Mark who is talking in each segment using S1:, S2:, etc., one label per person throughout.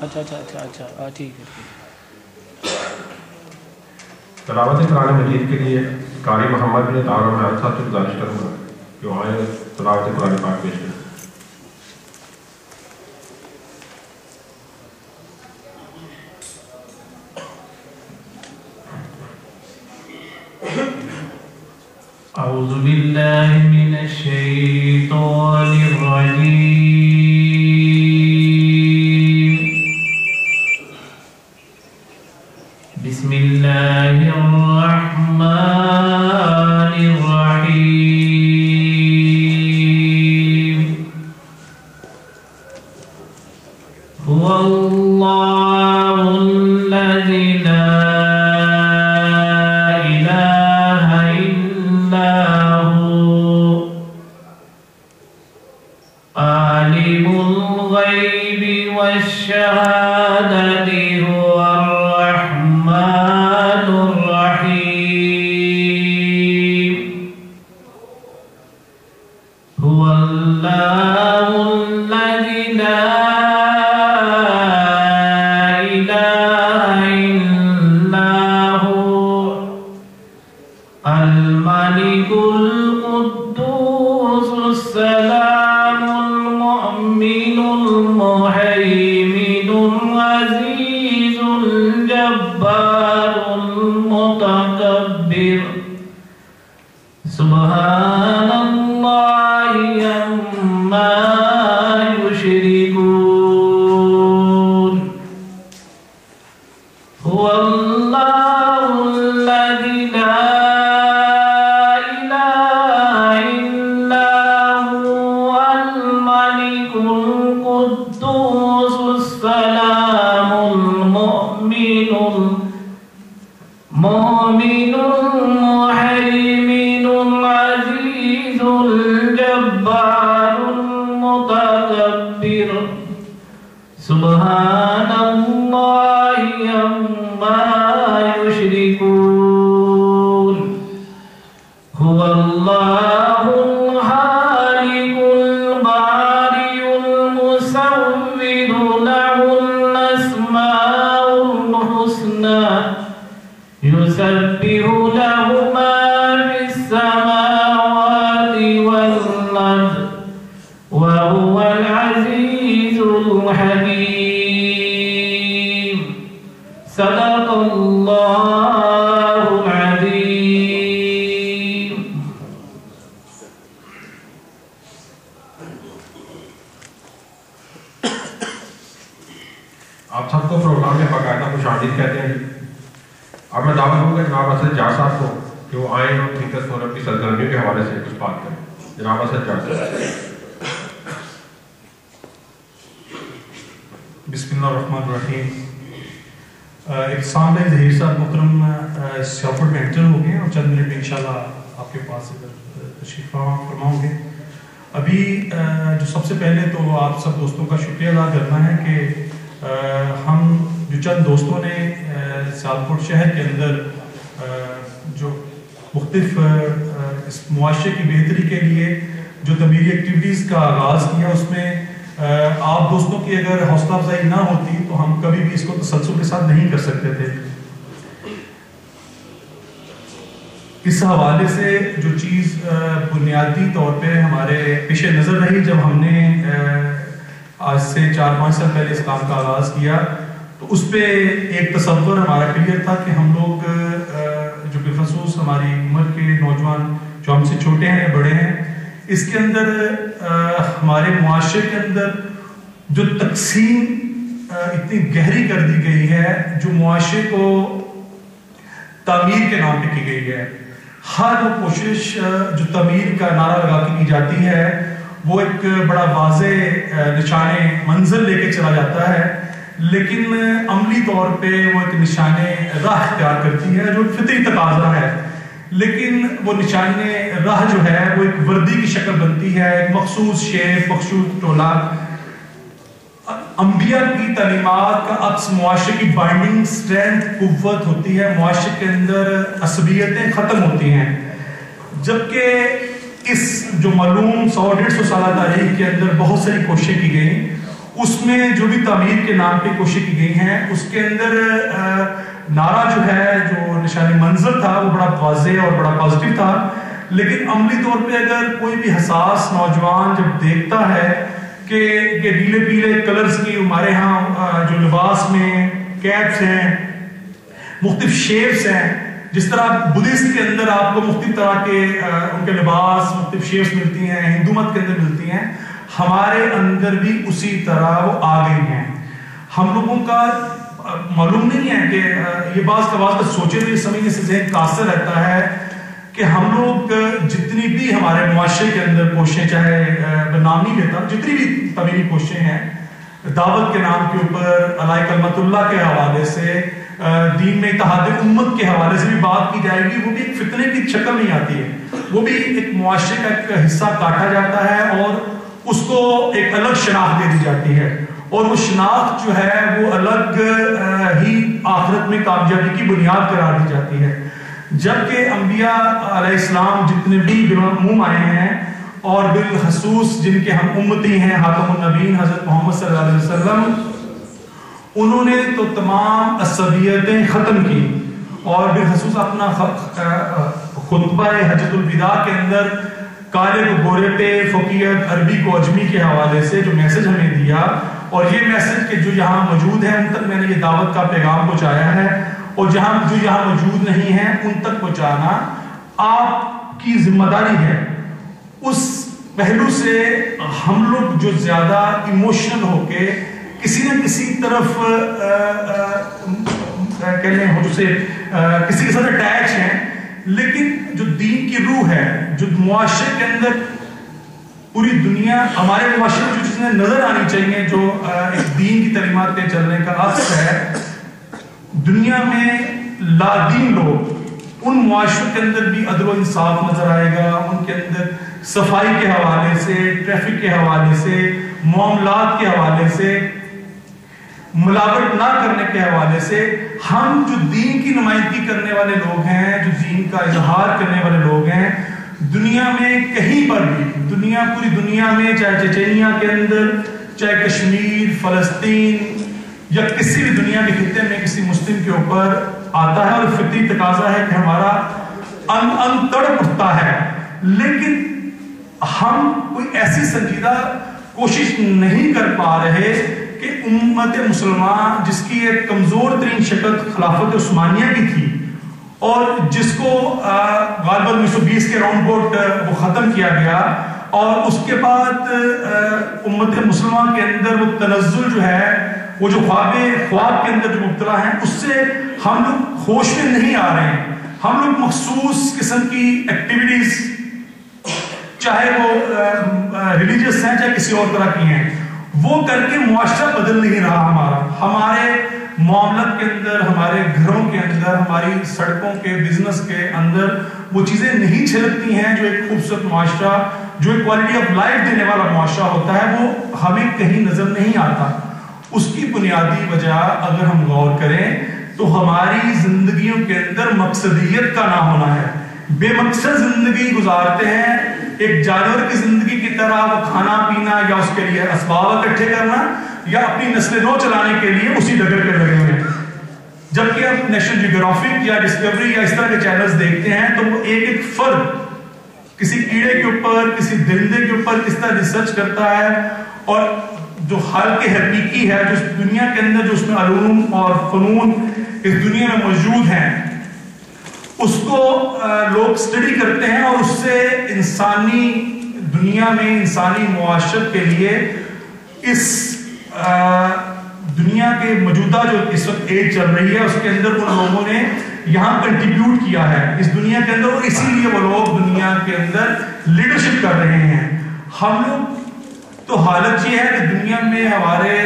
S1: اچھا اچھا اچھا اچھا ہاں ٹھیک ہے
S2: تلاوت قرآن مجید کے لیے قاری محمد نے دار میں صاحب سے گزارش کروں گا کہ وہاں تلاوت قرآن پاک پیش آپ سب کو پروگرام میں باقاعدہ خوش آمدید کہتے ہیں۔ اب میں دعوت دوں گا جناب اسد جا صاحب کو کہ وہ آئیں اور تھنکرس فورم کی سرگرمیوں کے حوالے سے کچھ بات کریں۔ جناب اسد جا صاحب۔
S3: بسم اللہ الرحمن الرحیم۔ اقسام علیہ ظہیر صاحب محترم سیافٹ میں انٹر ہو گئے ہیں اور چند منٹ میں انشاءاللہ آپ کے پاس ادھر تشریف فرماؤں گے۔ ابھی جو سب سے پہلے تو آپ سب دوستوں کا شکریہ ادا کرنا ہے کہ ہم جو چند دوستوں نے سیالکوٹ شہر کے اندر جو مختلف اس معاشرے کی بہتری کے لیے جو تعمیری ایکٹیویٹیز کا آغاز کیا، اس میں آپ دوستوں کی اگر حوصلہ افزائی نہ ہوتی تو ہم کبھی بھی اس کو تسلسل کے ساتھ نہیں کر سکتے تھے۔ اس حوالے سے جو چیز بنیادی طور پہ ہمارے پیش نظر رہی جب ہم نے آج سے چار پانچ سال پہلے اسلام کا آغاز کیا، تو اس پہ ایک تصور ہمارا کلیئر تھا کہ ہم لوگ جو بالخصوص ہماری عمر کے نوجوان جو ہم سے چھوٹے ہیں، بڑے ہیں، اس کے اندر ہمارے معاشرے کے اندر جو تقسیم اتنی گہری کر دی گئی ہے، جو معاشرے کو تعمیر کے نام پہ کی گئی ہے۔ ہر وہ کوشش جو تعمیر کا نعرہ لگا کے کی جاتی ہے وہ ایک بڑا واضح نشان منزل لے کے چلا جاتا ہے۔ لیکن عملی طور پہ وہ ایک نشان راہ اختیار کرتی ہے جو فطری تقاضا ہے۔ لیکن وہ نشان راہ جو ہے وہ ایک وردی کی شکل بنتی ہے، ایک مخصوص شیف مخصوص ٹولہ انبیاء کی تعلیمات کا عکس معاشرے کی بائنڈنگ سٹرینتھ قوت ہوتی ہے۔ معاشرے کے اندر عصبیتیں ختم ہوتی ہیں۔ جبکہ اس جو معلوم سو ڈیڑھ سو سالہ تاریخ کے اندر بہت ساری کوششیں کی گئیں، اس میں جو بھی تعمیر کے نام پہ کوششیں کی گئی ہیں، اس کے اندر نعرہ جو ہے، جو نشانی منظر تھا، وہ بڑا واضح اور بڑا پازیٹیو تھا۔ لیکن عملی طور پہ اگر کوئی بھی حساس نوجوان جب دیکھتا ہے کہ یہ نیلے پیلے کلرز کی ہمارے ہاں جو لباس میں کیپس ہیں، مختلف شیپس ہیں جس طرح بدھسٹ کے اندر آپ کو مختلف طرح کے ان کے لباس، مختلف شیپس ملتی ہیں، ہندو مت کے اندر ملتی ہیں، ہمارے اندر بھی اسی طرح وہ آ گئی ہیں۔ ہم لوگوں کا معلوم نہیں ہے کہ یہ بعض کا بعض سوچے ہوئے سمجھنے سے ذہن قاصر رہتا ہے کہ ہم لوگ جتنی بھی ہمارے معاشرے کے اندر کوششیں، چاہے میں نام نہیں لیتا، جتنی بھی طویلی کوششیں ہیں، دعوت کے نام کے اوپر علائی کلمت اللہ کے حوالے سے دین میں اتحاد امت کے حوالے سے بھی بات کی جائے گی، وہ بھی ایک فتنے کی شکل نہیں آتی ہے۔ وہ بھی ایک معاشرے کا ایک حصہ کاٹا جاتا ہے اور اس کو ایک الگ شناخت دے دی جاتی ہے۔ اور وہ شناخت جو ہے، وہ الگ ہی آخرت میں کامیابی کی بنیاد قرار دی جاتی ہے۔ جبکہ انبیاء علیہ السلام جتنے بھی منہ آئے ہیں اور بالخصوص جن کے ہم امتی ہیں، حاتم النبین حضرت محمد صلی اللہ علیہ وسلم انہوں نے تو تمام عصبیتیں ختم کی اور بالخصوص اپنا خطبہ حجت الوداع کے اندر کالے کو گورے پہ فقیت عربی کو اجمی کے حوالے سے جو میسج ہمیں دیا اور یہ میسج کہ جو یہاں موجود ہے ان تک میں نے یہ دعوت کا پیغام پہنچایا ہے اور جہاں جو یہاں موجود نہیں ہیں، ان تک پہنچانا آپ کی ذمہ داری ہے۔ اس پہلو سے ہم لوگ جو زیادہ ایموشنل ہو کے کسی نہ کسی طرف کہنے ہو سے کسی کے ساتھ اٹیچ ہیں، لیکن جو دین کی روح ہے، جو معاشرے کے اندر پوری دنیا، ہمارے معاشرے میں جو چیزیں نظر آنی چاہیے، جو ایک دین کی تعلیمات کے چلنے کا عکس ہے، دنیا میں لادین لوگ ان معاشروں کے اندر بھی عدل و انصاف نظر آئے گا، ان کے اندر صفائی کے حوالے سے، ٹریفک کے حوالے سے، معاملات کے حوالے سے ملاوٹ نہ کرنے کے حوالے سے ہم جو دین کی نمائندگی کرنے والے لوگ ہیں، جو دین کا اظہار کرنے والے لوگ ہیں، دنیا میں کہیں پر بھی، دنیا، پوری دنیا میں، چاہے چچینیا کے اندر، چاہے کشمیر، فلسطین یا کسی بھی دنیا کے خطے میں کسی مسلم کے اوپر آتا ہے اور فطری تقاضا ہے کہ ہمارا ان ان تڑ اٹھتا ہے۔ لیکن ہم کوئی ایسی سنجیدہ کوشش نہیں کر پا رہے کہ امت مسلمان جس کی ایک کمزور ترین شکل خلافت عثمانیہ کی تھی اور جس کو غالباً انیس سو بیس کے راؤنڈ بوٹ وہ ختم کیا گیا اور اس کے بعد امت مسلمان کے اندر وہ تنزل جو ہے، وہ جو خواب خواب کے اندر جو مبتلا ہیں، اس سے ہم لوگ خوش میں نہیں آ رہے ہیں۔ ہم لوگ مخصوص قسم کی ایکٹیویٹیز چاہے وہ ریلیجس ہیں چاہے کسی اور طرح کی ہیں۔ وہ کر کے معاشرہ بدل نہیں رہا ہمارا۔ ہمارے معاملت کے اندر، ہمارے گھروں کے اندر، ہماری سڑکوں کے بزنس کے اندر وہ چیزیں نہیں چھلکتی ہیں جو ایک خوبصورت معاشرہ، جو ایک کوالٹی آف لائف دینے والا معاشرہ ہوتا ہے، وہ ہمیں کہیں نظر نہیں آتا۔ اس کی بنیادی وجہ اگر ہم غور کریں تو ہماری زندگیوں کے اندر مقصدیت کا نہ ہونا ہے۔ بے مقصد زندگی گزارتے ہیں ایک جانور کی زندگی کی طرح وہ کھانا پینا یا اس کے لیے اسباب اکٹھے کرنا یا اپنی نسل نو چلانے کے لیے اسی ڈگر پہ لگے ہوئے ہیں جبکہ ہم نیشنل جیوگرافک یا ڈسکوری یا اس طرح کے چینلز دیکھتے ہیں تو وہ ایک ایک فرد کسی کیڑے کے اوپر، کسی درندے کے اوپر کس طرح ریسرچ کرتا ہے اور جو حال کے حقیقی ہے، جو دنیا کے اندر جو اس میں علوم اور فنون اس دنیا میں موجود ہیں اس کو لوگ سٹڈی کرتے ہیں اور اس سے انسانی دنیا میں، انسانی معاشرت کے لیے اس دنیا کے موجودہ جو اس وقت ایج چل رہی ہے، اس کے اندر ان لوگوں نے یہاں کنٹریبیوٹ کیا ہے۔ اس دنیا کے اندر، اور اسی لیے وہ لوگ دنیا کے اندر لیڈرشپ کر رہے ہیں۔ ہم لوگ تو حالت یہ ہے کہ دنیا میں ہمارے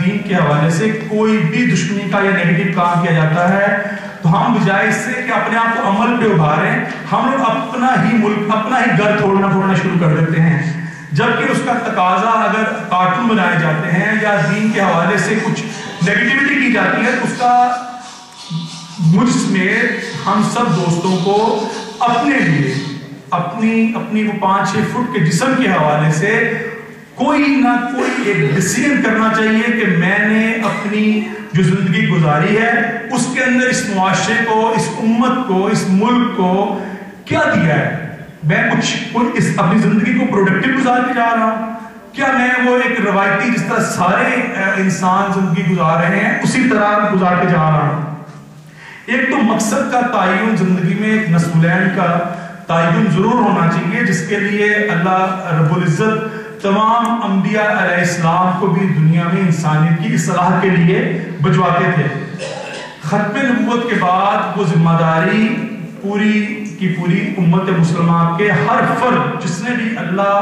S3: دین کے حوالے سے کوئی بھی دشمنی کا یا نیگیٹو کام کیا جاتا ہے۔ تو ہم بجائے اس سے کہ اپنے آپ کو عمل پہ ابھاریں، ہم لوگ اپنا ہی ملک، اپنا ہی گھر توڑنا پھوڑنا شروع کر دیتے ہیں۔ جبکہ اس کا تقاضا اگر کارٹون بنائے جاتے ہیں یا دین کے حوالے سے کچھ نیگیٹیوٹی کی جاتی ہے، تو اس کا مجھ میں ہم سب دوستوں کو اپنے لیے، اپنی اپنی وہ پانچ چھ فٹ کے جسم کے حوالے سے کوئی نہ کوئی ایک ڈسیزن کرنا چاہیے کہ میں نے اپنی جو زندگی گزاری ہے، اس کے اندر اس معاشرے کو، اس امت کو، اس ملک کو کیا دیا ہے؟ میں کچھ اس اپنی زندگی کو پروڈکٹیو گزار کے جا رہا ہوں۔ کیا میں وہ ایک روایتی جس طرح سارے انسان زندگی گزار رہے ہیں، اسی طرح گزار کے جا رہا ہوں۔ ایک تو مقصد کا تعین زندگی میں ایک نسلین کا تعین ضرور ہونا چاہیے، جس کے لیے اللہ رب العزت تمام انبیاء علیہ السلام کو بھی دنیا میں انسانیت کی اصلاح کے لیے بجواتے تھے۔ ختم نبوت کے بعد وہ ذمہ داری پوری کی پوری امت مسلمہ کے ہر فرد جس نے بھی اللہ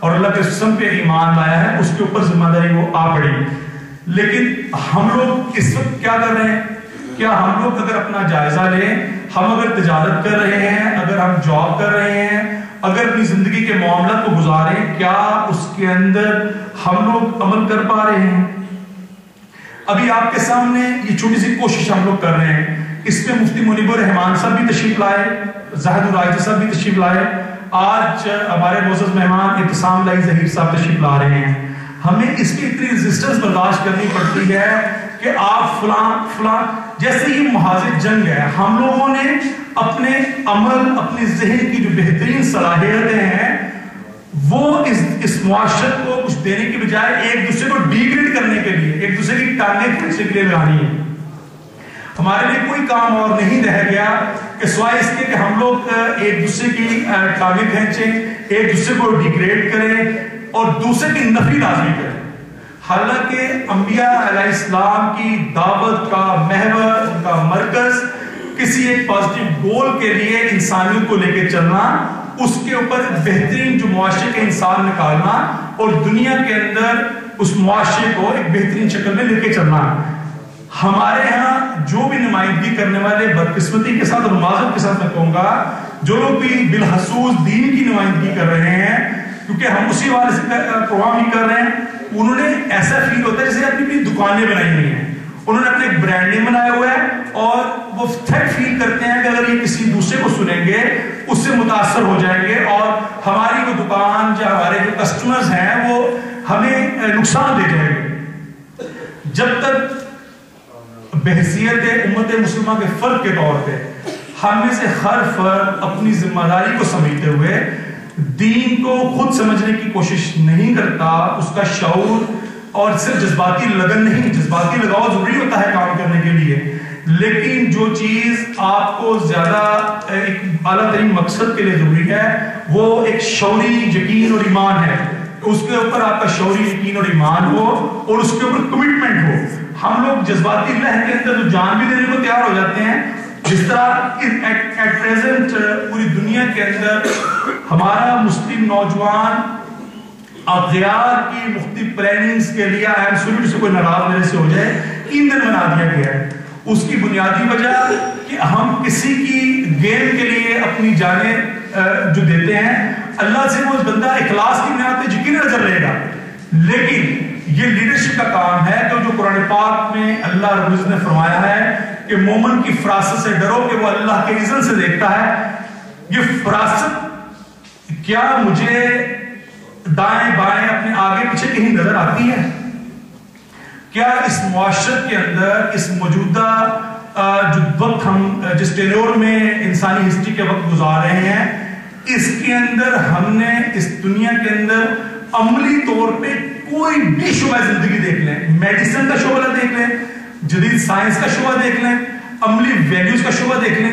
S3: اور اللہ کے قسم پہ ایمان لایا ہے، اس کے اوپر ذمہ داری وہ آ پڑی۔ لیکن ہم لوگ اس وقت کیا کر رہے ہیں؟ کیا ہم لوگ اگر اپنا جائزہ لیں، ہم اگر تجارت کر رہے ہیں، اگر ہم جاب کر رہے ہیں اگر اپنی زندگی کے معاملات کو گزاریں، کیا اس کے اندر ہم لوگ عمل کر پا رہے ہیں؟ ابھی آپ کے سامنے یہ چھوٹی سی کوشش ہم لوگ کر رہے ہیں۔ اس میں مفتی منیب الرحمان صاحب بھی تشریف لائے، زاہد الرائجی صاحب بھی تشریف لائے۔ آج ہمارے معزز مہمان اعتصام لائی ظہیر صاحب تشریف لا رہے ہیں۔ ہمیں اس کی اتنی ریزسٹنس برداشت کرنی پڑتی ہے کہ آپ فلاں فلاں جیسے یہ محاذ جنگ ہے، ہم لوگوں نے اپنے عمل، اپنے ذہن کی جو بہترین صلاحیتیں ہیں، وہ اس اس معاشرت کو کچھ دینے کی بجائے ایک دوسرے کو ڈیگریڈ کرنے کے لیے، ایک دوسرے کی ٹانگیں کھینچنے کے لیے لگانی ہے ہمارے لیے کوئی کام اور نہیں رہ گیا کہ سوائے اس کے کہ ہم لوگ ایک دوسرے کی ٹانگیں کھینچیں، ایک دوسرے کو ڈیگریڈ کریں اور دوسرے کی نفی لازمی کریں۔ حالانکہ انبیاء علیہ السلام کی دعوت کا محور، ان کا مرکز، کسی ایک پازیٹیو گول کے لیے انسانیوں کو لے کے چلنا، اس کے اوپر بہترین جو معاشرے کے انسان نکالنا اور دنیا کے اندر اس معاشرے کو ایک بہترین شکل میں لے کے چلنا۔ ہمارے ہاں جو بھی نمائندگی کرنے والے بدقسمتی کے ساتھ اور معذرت کے ساتھ میں کہوں گا، جو لوگ بھی بالحسوس دین کی نمائندگی کر رہے ہیں کیونکہ ہم اسی والے سے پروگرام ہی کر رہے ہیں، انہوں نے ایسا فیل ہوتا ہے جیسے اپنی بھی دکانیں بنائی ہوئی ہیں۔ انہوں نے اپنے ایک برانڈ نیم بنایا ہوا ہے اور وہ تھریٹ فیل کرتے ہیں کہ اگر یہ کسی دوسرے کو سنیں گے، اس سے متاثر ہو جائیں گے اور ہماری وہ دکان یا ہمارے جو کسٹمرز ہیں، وہ ہمیں نقصان دے جائیں گے۔ جب تک بحثیت امت مسلمہ کے فرد کے طور پہ ہم میں سے ہر فرد اپنی ذمہ داری کو سمجھتے ہوئے دین کو خود سمجھنے کی کوشش نہیں کرتا، اس کا شعور اور صرف جذباتی لگن نہیں، جذباتی لگاؤ ضروری ہوتا ہے کام کرنے کے لیے۔ لیکن جو چیز آپ کو زیادہ، ایک اعلیٰ ترین مقصد کے لیے ضروری ہے، وہ ایک شعوری یقین اور ایمان ہے۔ اس کے اوپر آپ کا شعوری یقین اور ایمان ہو اور اس کے اوپر کمٹمنٹ ہو۔ ہم لوگ جذباتی لہ کے اندر تو جان بھی دینے کو تیار ہو جاتے ہیں۔ جس طرح ایٹ پریزنٹ پوری دنیا کے اندر ہمارا مسلم نوجوان اغیار کی مختلف پلاننگز کے لیے ایبسولوٹ جی، سے کوئی ناراض میرے سے ہو جائے ایندھن بنا دیا گیا ہے۔ اس کی بنیادی وجہ کہ ہم کسی کی گیم کے لیے اپنی جانیں جو دیتے ہیں، اللہ سے وہ بندہ اخلاص کی بنیاد پہ یقین نظر رہے گا۔ لیکن یہ لیڈرشپ کا کام ہے تو جو قرآن پاک میں اللہ رب العزت نے فرمایا ہے کہ مومن کی فراست سے ڈرو کہ وہ اللہ کے اذن سے دیکھتا ہے، یہ فراست کیا مجھے دائیں بائیں اپنے آگے پیچھے کہیں نظر آتی ہے؟ کیا اس معاشرت کے اندر اس موجودہ جو وقت ہم، جس ٹینور میں انسانی ہسٹری کے وقت گزار رہے ہیں، اس کے اندر ہم نے اس دنیا کے اندر عملی طور پہ کوئی بھی شعبہ زندگی دیکھ لیں، میڈیسن کا شعبہ دیکھ لیں، جدید سائنس کا شعبہ دیکھ لیں، عملی ویلیوز کا شعبہ دیکھ لیں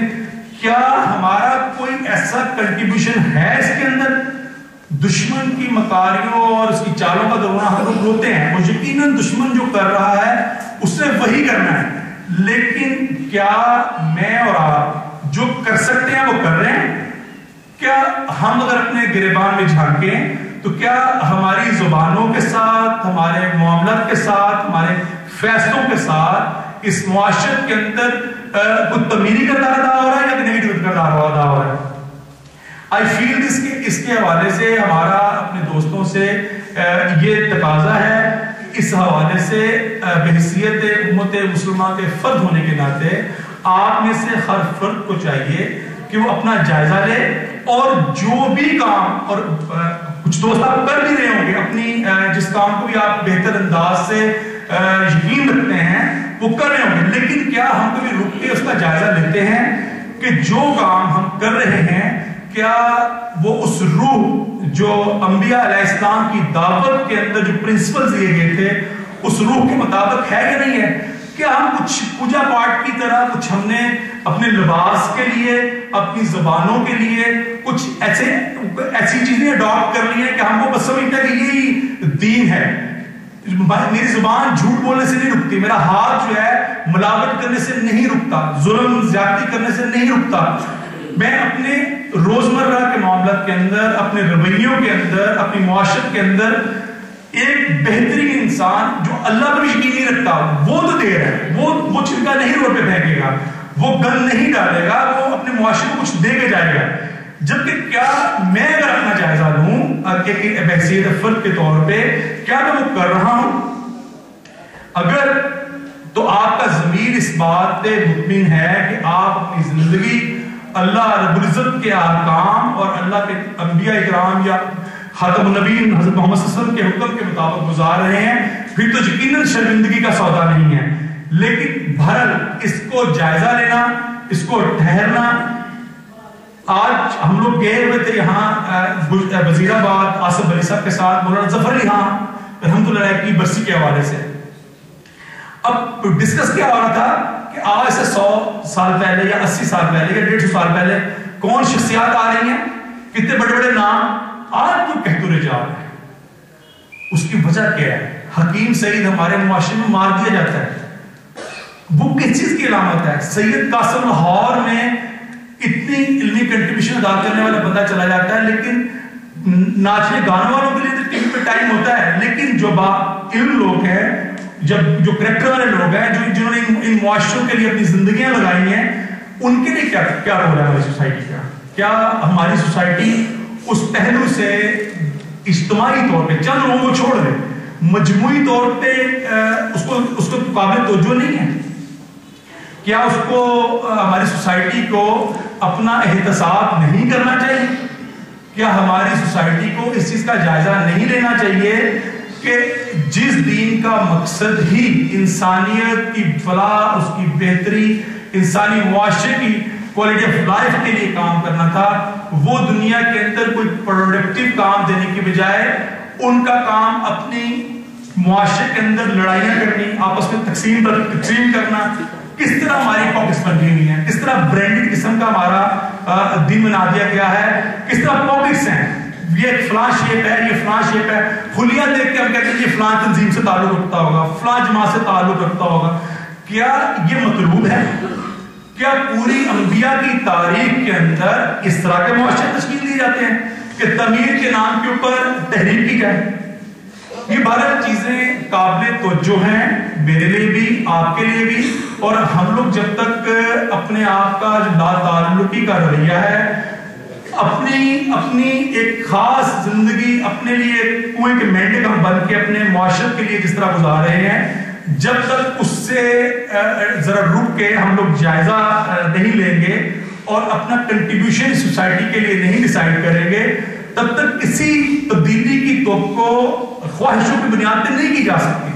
S3: کیا ہمارا کوئی ایسا کنٹریبیوشن ہے اس کے اندر؟ دشمن کی مکاریوں اور اس کی چالوں کا دورہ ہم لوگ روتے ہیں۔ اور یقیناً دشمن جو کر رہا ہے، اس نے وہی کرنا ہے۔ لیکن کیا میں اور آپ جو کر سکتے ہیں، وہ کر رہے ہیں؟ کیا ہم اگر اپنے گریبان میں جھانکیں، تو کیا ہماری زبانوں کے ساتھ، ہمارے معاملات کے ساتھ، ہمارے فیصلوں کے ساتھ اس معاشرت کے اندر کچھ تمیری کردار ادا ہو رہا ہے یا نیگیٹو کردار ادا ہو رہا ہے؟ آئی فیل اس کے اس کے حوالے سے ہمارا اپنے دوستوں سے یہ تقاضا ہے اس حوالے سے بحثیت امت مسلمہ کے فرد ہونے کے ناطے آپ میں سے ہر فرد کو چاہیے کہ وہ اپنا جائزہ لے اور جو بھی کام اور کچھ دوست آپ کر بھی رہے ہوں گے اپنی جس کام کو بھی آپ بہتر انداز سے آ، یقین رکھتے ہیں، وہ کر رہے ہوں گے۔ لیکن کیا ہم کبھی رک کے اس کا جائزہ لیتے ہیں کہ جو کام ہم کر رہے ہیں، کیا وہ اس روح جو انبیاء علیہ السلام کی دعوت کے اندر جو پرنسپلز دیے گئے تھے، اس روح کے مطابق ہے یا نہیں ہے؟ کیا ہم کچھ پوجا پاٹ کی طرح کچھ ہم نے اپنے لباس کے لیے، اپنی زبانوں کے لیے کچھ ایسے، ایسی چیزیں اڈاپٹ کر لی ہیں کہ ہم کو بس سمجھتا ہے کہ یہی دین ہے؟ میری زبان جھوٹ بولنے سے نہیں رکتی، میرا ہاتھ جو ہے ملاوٹ کرنے سے نہیں رکتا، ظلم، زیادتی کرنے سے نہیں رکتا۔ میں اپنے روزمرہ کے معاملات کے اندر، اپنے رویوں کے اندر، اپنی معاشرت کے اندر ایک بہترین انسان جو اللہ پر یقین نہیں رکھتا، وہ تو دیر ہے۔ وہ وہ چھلکا نہیں روڈ پہ پھینکے گا، وہ گن نہیں ڈالے گا، وہ اپنے معاشرے کو کچھ دے کے جائے گا۔ جبکہ کیا میں اگر اپنا جائزہ لوں ایک بحثیت فرد کے طور پہ، کیا میں وہ کر رہا ہوں؟ اگر تو آپ کا ضمیر اس بات پہ مطمئن ہے کہ آپ اپنی زندگی اللہ رب العزت کے احکام اور اللہ کے انبیاء اکرام یا خاتم النبین حضرت محمد صلی اللہ علیہ وسلم کے حکم کے مطابق گزار رہے ہیں، پھر تو یقیناً شرمندگی کا سودا نہیں ہے۔ لیکن بہرحال اس کو جائزہ لینا، اس کو ٹھہرنا آج ہم لوگ گئے ہوئے تھے یہاں وزیر آباد آصف علی صاحب کے ساتھ، مولانا ظفر علی خان، رحمت اللہ علیہ کی برسی کے حوالے سے۔ اب ڈسکس کیا ہو رہا تھا کہ آج سے سو سال پہلے یا اسی سال پہلے یا ڈیڑھ سو سال پہلے کون شخصیات آ رہی ہیں؟ کتنے بڑے بڑے نام آج تو کہتے رہے جا رہے ہیں۔ اس کی وجہ کیا ہے؟ حکیم سعید ہمارے معاشرے میں مار دیا جاتا ہے۔ وہ کس چیز کی علامت ہے؟ سید قاسم لاہور میں اتنی علمی کنٹریبیوشن ادا کرنے والا بندہ چلا جاتا ہے، لیکن ناچنے گانے والوں کے لیے تو ٹی وی پہ ٹائم ہوتا ہے، لیکن جو با علم لوگ ہیں، جب جو کریکٹر والے لوگ ہیں، جو جنہوں نے ان معاشروں کے لیے اپنی زندگیاں لگائی ہیں، ان کے لیے کیا کیا رول ہے ہماری سوسائٹی کا؟ کیا ہماری سوسائٹی اس پہلو سے اجتماعی طور پہ، چند لوگوں کو چھوڑ دے مجموعی طور پہ اس کو اس کو قابل توجہ نہیں ہے؟ کیا اس کو ہماری سوسائٹی کو اپنا احتساب نہیں کرنا چاہیے۔ کیا ہماری سوسائٹی کو اس چیز کا جائزہ نہیں لینا چاہیے کہ جس دین کا مقصد ہی انسانیت کی فلاح، اس کی بہتری، انسانی معاشرے کی کوالٹی آف لائف کے لیے کام کرنا تھا، وہ دنیا کے اندر کوئی پروڈکٹیو کام دینے کی بجائے ان کا کام اپنی معاشرے کے اندر لڑائیاں کرنی، آپس میں تقسیم تقسیم کرنا کس طرح ہماری پاکٹس بن گئی ہوئی ہیں؟ کس طرح برانڈڈ قسم کا ہمارا دن بنا دیا گیا ہے؟ کس طرح پاکٹس ہیں؟ یہ فلاں شیپ ہے، یہ فلاں شیپ ہے۔ خلیہ دیکھ کے ہم کہتے ہیں یہ فلاں تنظیم سے تعلق رکھتا ہوگا، فلاں جماعت سے تعلق رکھتا ہوگا۔ کیا یہ مطلوب ہے؟ کیا پوری انبیاء کی تاریخ کے اندر اس طرح کے معاشرے تشکیل دیے جاتے ہیں کہ تعمیر کے نام کے اوپر تحریر کی جائے؟ یہ بارہ چیزیں قابل توجہ ہیں میرے لیے بھی، آپ کے لیے بھی۔ اور ہم لوگ جب تک اپنے آپ کا جو تعلقی کا رویہ ہے، اپنی اپنی ایک خاص زندگی، اپنے لیے کنویں کے مینڈک ہم بن کے اپنے معاشرت کے لیے جس طرح گزار رہے ہیں، جب تک اس سے ذرا رک کے ہم لوگ جائزہ نہیں لیں گے اور اپنا کنٹریبیوشن سوسائٹی کے لیے نہیں ڈیسائیڈ کریں گے تب تک کسی تبدیلی کی توقع خواہشوں کی بنیاد پہ نہیں کی جا سکتی۔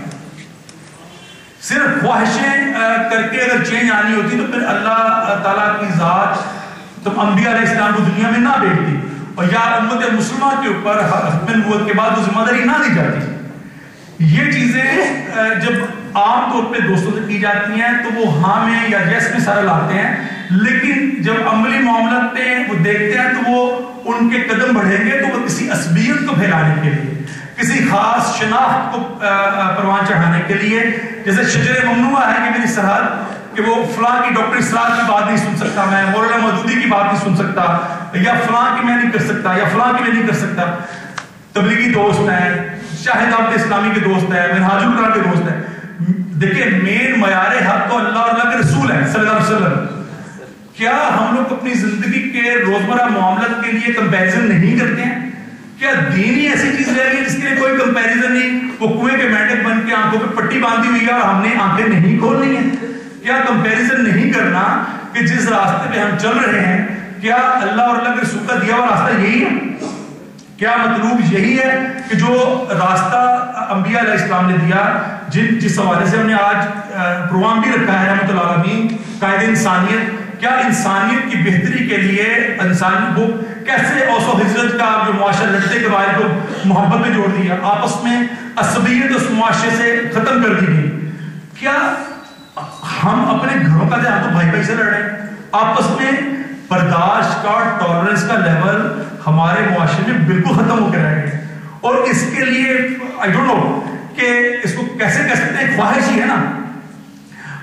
S3: صرف خواہشیں کر کے اگر چینج آنی ہوتی تو پھر اللہ تعالیٰ کی ذات تو انبیاء علیہ السلام کو دنیا میں نہ بھیجتی اور یا امت مسلمہ کے اوپر حکم نبوت کے بعد وہ ذمہ داری نہ دی جاتی۔ یہ چیزیں جب عام طور پہ دوستوں سے کی جاتی ہیں تو وہ ہاں میں یا یس میں سارا لاتے ہیں، لیکن جب عملی معاملات پہ وہ دیکھتے ہیں تو وہ ان کے قدم بڑھیں گے تو وہ کسی عصبیت کو پھیلانے کے لیے، کسی خاص شناخت کو پروان چڑھانے کے لیے۔ جیسے شجر ممنوع ہے کہ میری سرحد، کہ وہ فلاں کی ڈاکٹر اسرار کی بات نہیں سن سکتا، میں مولانا مودودی کی بات نہیں سن سکتا، یا فلاں کی میں نہیں کر سکتا، یا فلاں کی میں نہیں کر سکتا۔ تبلیغی دوست ہیں، شاہد عبد اسلامی کے دوست ہیں، منہاج القرآن کے دوست ہیں۔ دیکھیں مین معیار حق تو اللہ اور اللہ کے رسول ہے صلی اللہ علیہ وسلم۔ کیا ہم لوگ اپنی زندگی کے روزمرہ معاملات کے لیے کمپیریزن نہیں کرتے ہیں؟ کیا دین ہی ایسی چیز رہ گئی جس کے لیے کوئی کمپیریزن نہیں؟ وہ کنویں کے میڈک بن کے آنکھوں پہ پٹی باندھی ہوئی ہے اور ہم نے آنکھیں نہیں کھولنی ہیں۔ کیا کمپیریزن نہیں کرنا کہ جس راستے پہ ہم چل رہے ہیں، کیا اللہ اور اللہ کے رسول کا دیا ہوا راستہ یہی ہے؟ کیا مطلوب یہی ہے کہ جو راستہ انبیاء علیہ السلام نے دیا، جن جس حوالے سے ہم نے آج پروگرام بھی رکھا ہے رحمۃ اللہ عالمین قائد انسانیت کیا انسانیت کی بہتری کے لیے انسانی وہ کیسے اوس و ہجرت کا جو معاشرہ لڑتے کے بارے کو محبت میں جوڑ دیا؟ آپس میں عصبیت اس معاشرے سے ختم کر دی گئی۔ کیا ہم اپنے گھروں کا ہم تو بھائی بھائی سے لڑ رہے ہیں آپس میں برداشت کا ٹالرنس کا لیول ہمارے معاشرے میں بالکل ختم ہو کے رہ گئے۔ اور اس کے لیے آئی ڈونٹ نو کہ اس کو کیسے کہہ سکتے ہیں؟ خواہش ہی ہے نا۔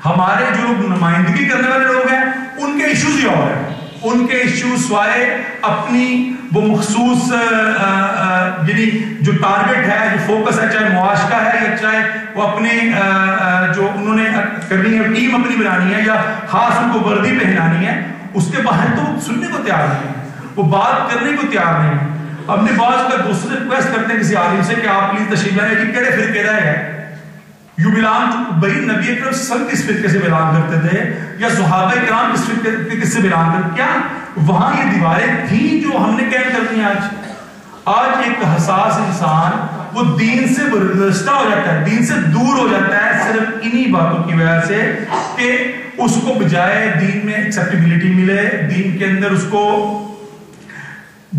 S3: ہمارے جو لوگ نمائندگی کرنے والے لوگ ہیں، ان کے ایشوز ہی اور ہیں۔ ان کے ایشوز سوائے اپنی وہ مخصوص یعنی جو ٹارگٹ ہے، جو فوکس ہے، چاہے معاشقہ ہے یا چاہے وہ اپنے جو انہوں نے کرنی ہے ٹیم اپنی بنانی ہے یا خاص ان کو وردی پہنانی ہے، اس کے باہر تو سننے کو تیار نہیں ہے وہ بات کرنے کو تیار نہیں ہے اپنے بعض کا دوسرے ریکویسٹ کرتے ہیں کسی عالم سے کہ آپ پلیز تشریف لائیں جی کہڑے فرقے رہ گئے یو بلانگ بھائی نبی اکرم سب کس فرقے سے بلانگ کرتے تھے؟ یا صحابہ کرام کس فرقے سے بلانگ کرتے کیا وہاں یہ دیواریں تھیں جو ہم نے کیا کر دی آج؟ آج ایک حساس انسان وہ دین سے برگزشتہ ہو جاتا ہے، دین سے دور ہو جاتا ہے صرف انہی باتوں کی وجہ سے کہ اس کو بجائے دین میں ایکسپٹیبلٹی ملے، دین کے اندر اس کو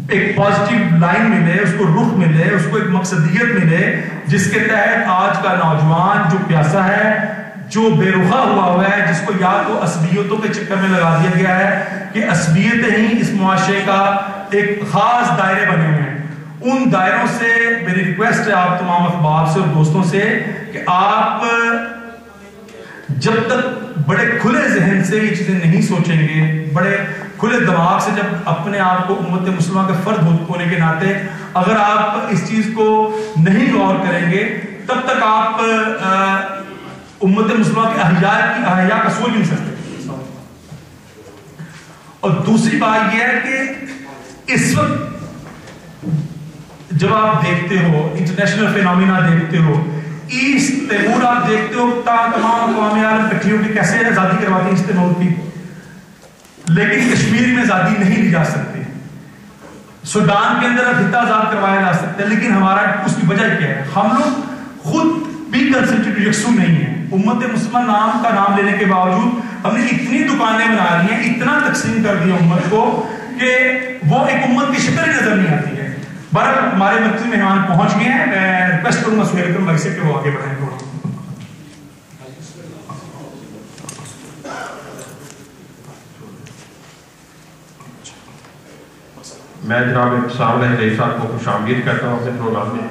S3: ایک پازیٹیو لائن ملے، اس کو رخ ملے، اس کو ایک مقصدیت ملے، جس کے تحت آج کا نوجوان جو پیاسا ہے، جو بے رخا ہوا ہوا ہے، جس کو یا تو عصبیتوں کے چکر میں لگا دیا گیا ہے کہ عصبیت ہی اس معاشرے کا ایک خاص دائرے بنے ہوئے ہیں۔ ان دائروں سے میری ریکویسٹ ہے آپ تمام اخبار سے اور دوستوں سے کہ آپ جب تک بڑے کھلے ذہن سے یہ چیزیں نہیں سوچیں گے، بڑے کھلے دماغ سے جب اپنے آپ کو امت مسلمہ کے فرد ہونے کے ناطے اگر آپ اس چیز کو نہیں غور کریں گے، تب تک آپ امت مسلمہ کے احیاء کی احیاء کا سوچ نہیں سکتے۔ اور دوسری بات یہ ہے کہ اس وقت جب آپ دیکھتے ہو انٹرنیشنل فینومینا دیکھتے ہو ایسٹ تیمور آپ دیکھتے ہو تمام اقوام عالم کٹھی ہو کہ کیسے آزادی کرواتی ایسٹ تیمور کی۔ لیکن کشمیر میں آزادی نہیں لی جا سکتی۔ سوڈان کے اندر خطہ آزاد کروایا جا سکتا ہے، لیکن ہمارا اس کی وجہ کیا ہے؟ ہم لوگ خود بھی کنسنٹریٹ یکسو نہیں ہیں۔ امت مسلمان نام کا نام لینے کے باوجود ہم نے اتنی دکانیں بنا لی ہیں، اتنا تقسیم کر دیا امت کو کہ وہ ایک امت کی شکل نظر نہیں آتی ہے۔ بہر ہمارے منتری مہمان پہنچ گئے ہیں، میں ریکویسٹ کروں گا سہیل کروں بھائی سے کہ وہ آگے بڑھائیں۔
S4: میں جناب ابتسام علیہ صاحب کو خوش آمدید کرتا ہوں اپنے پروگرام میں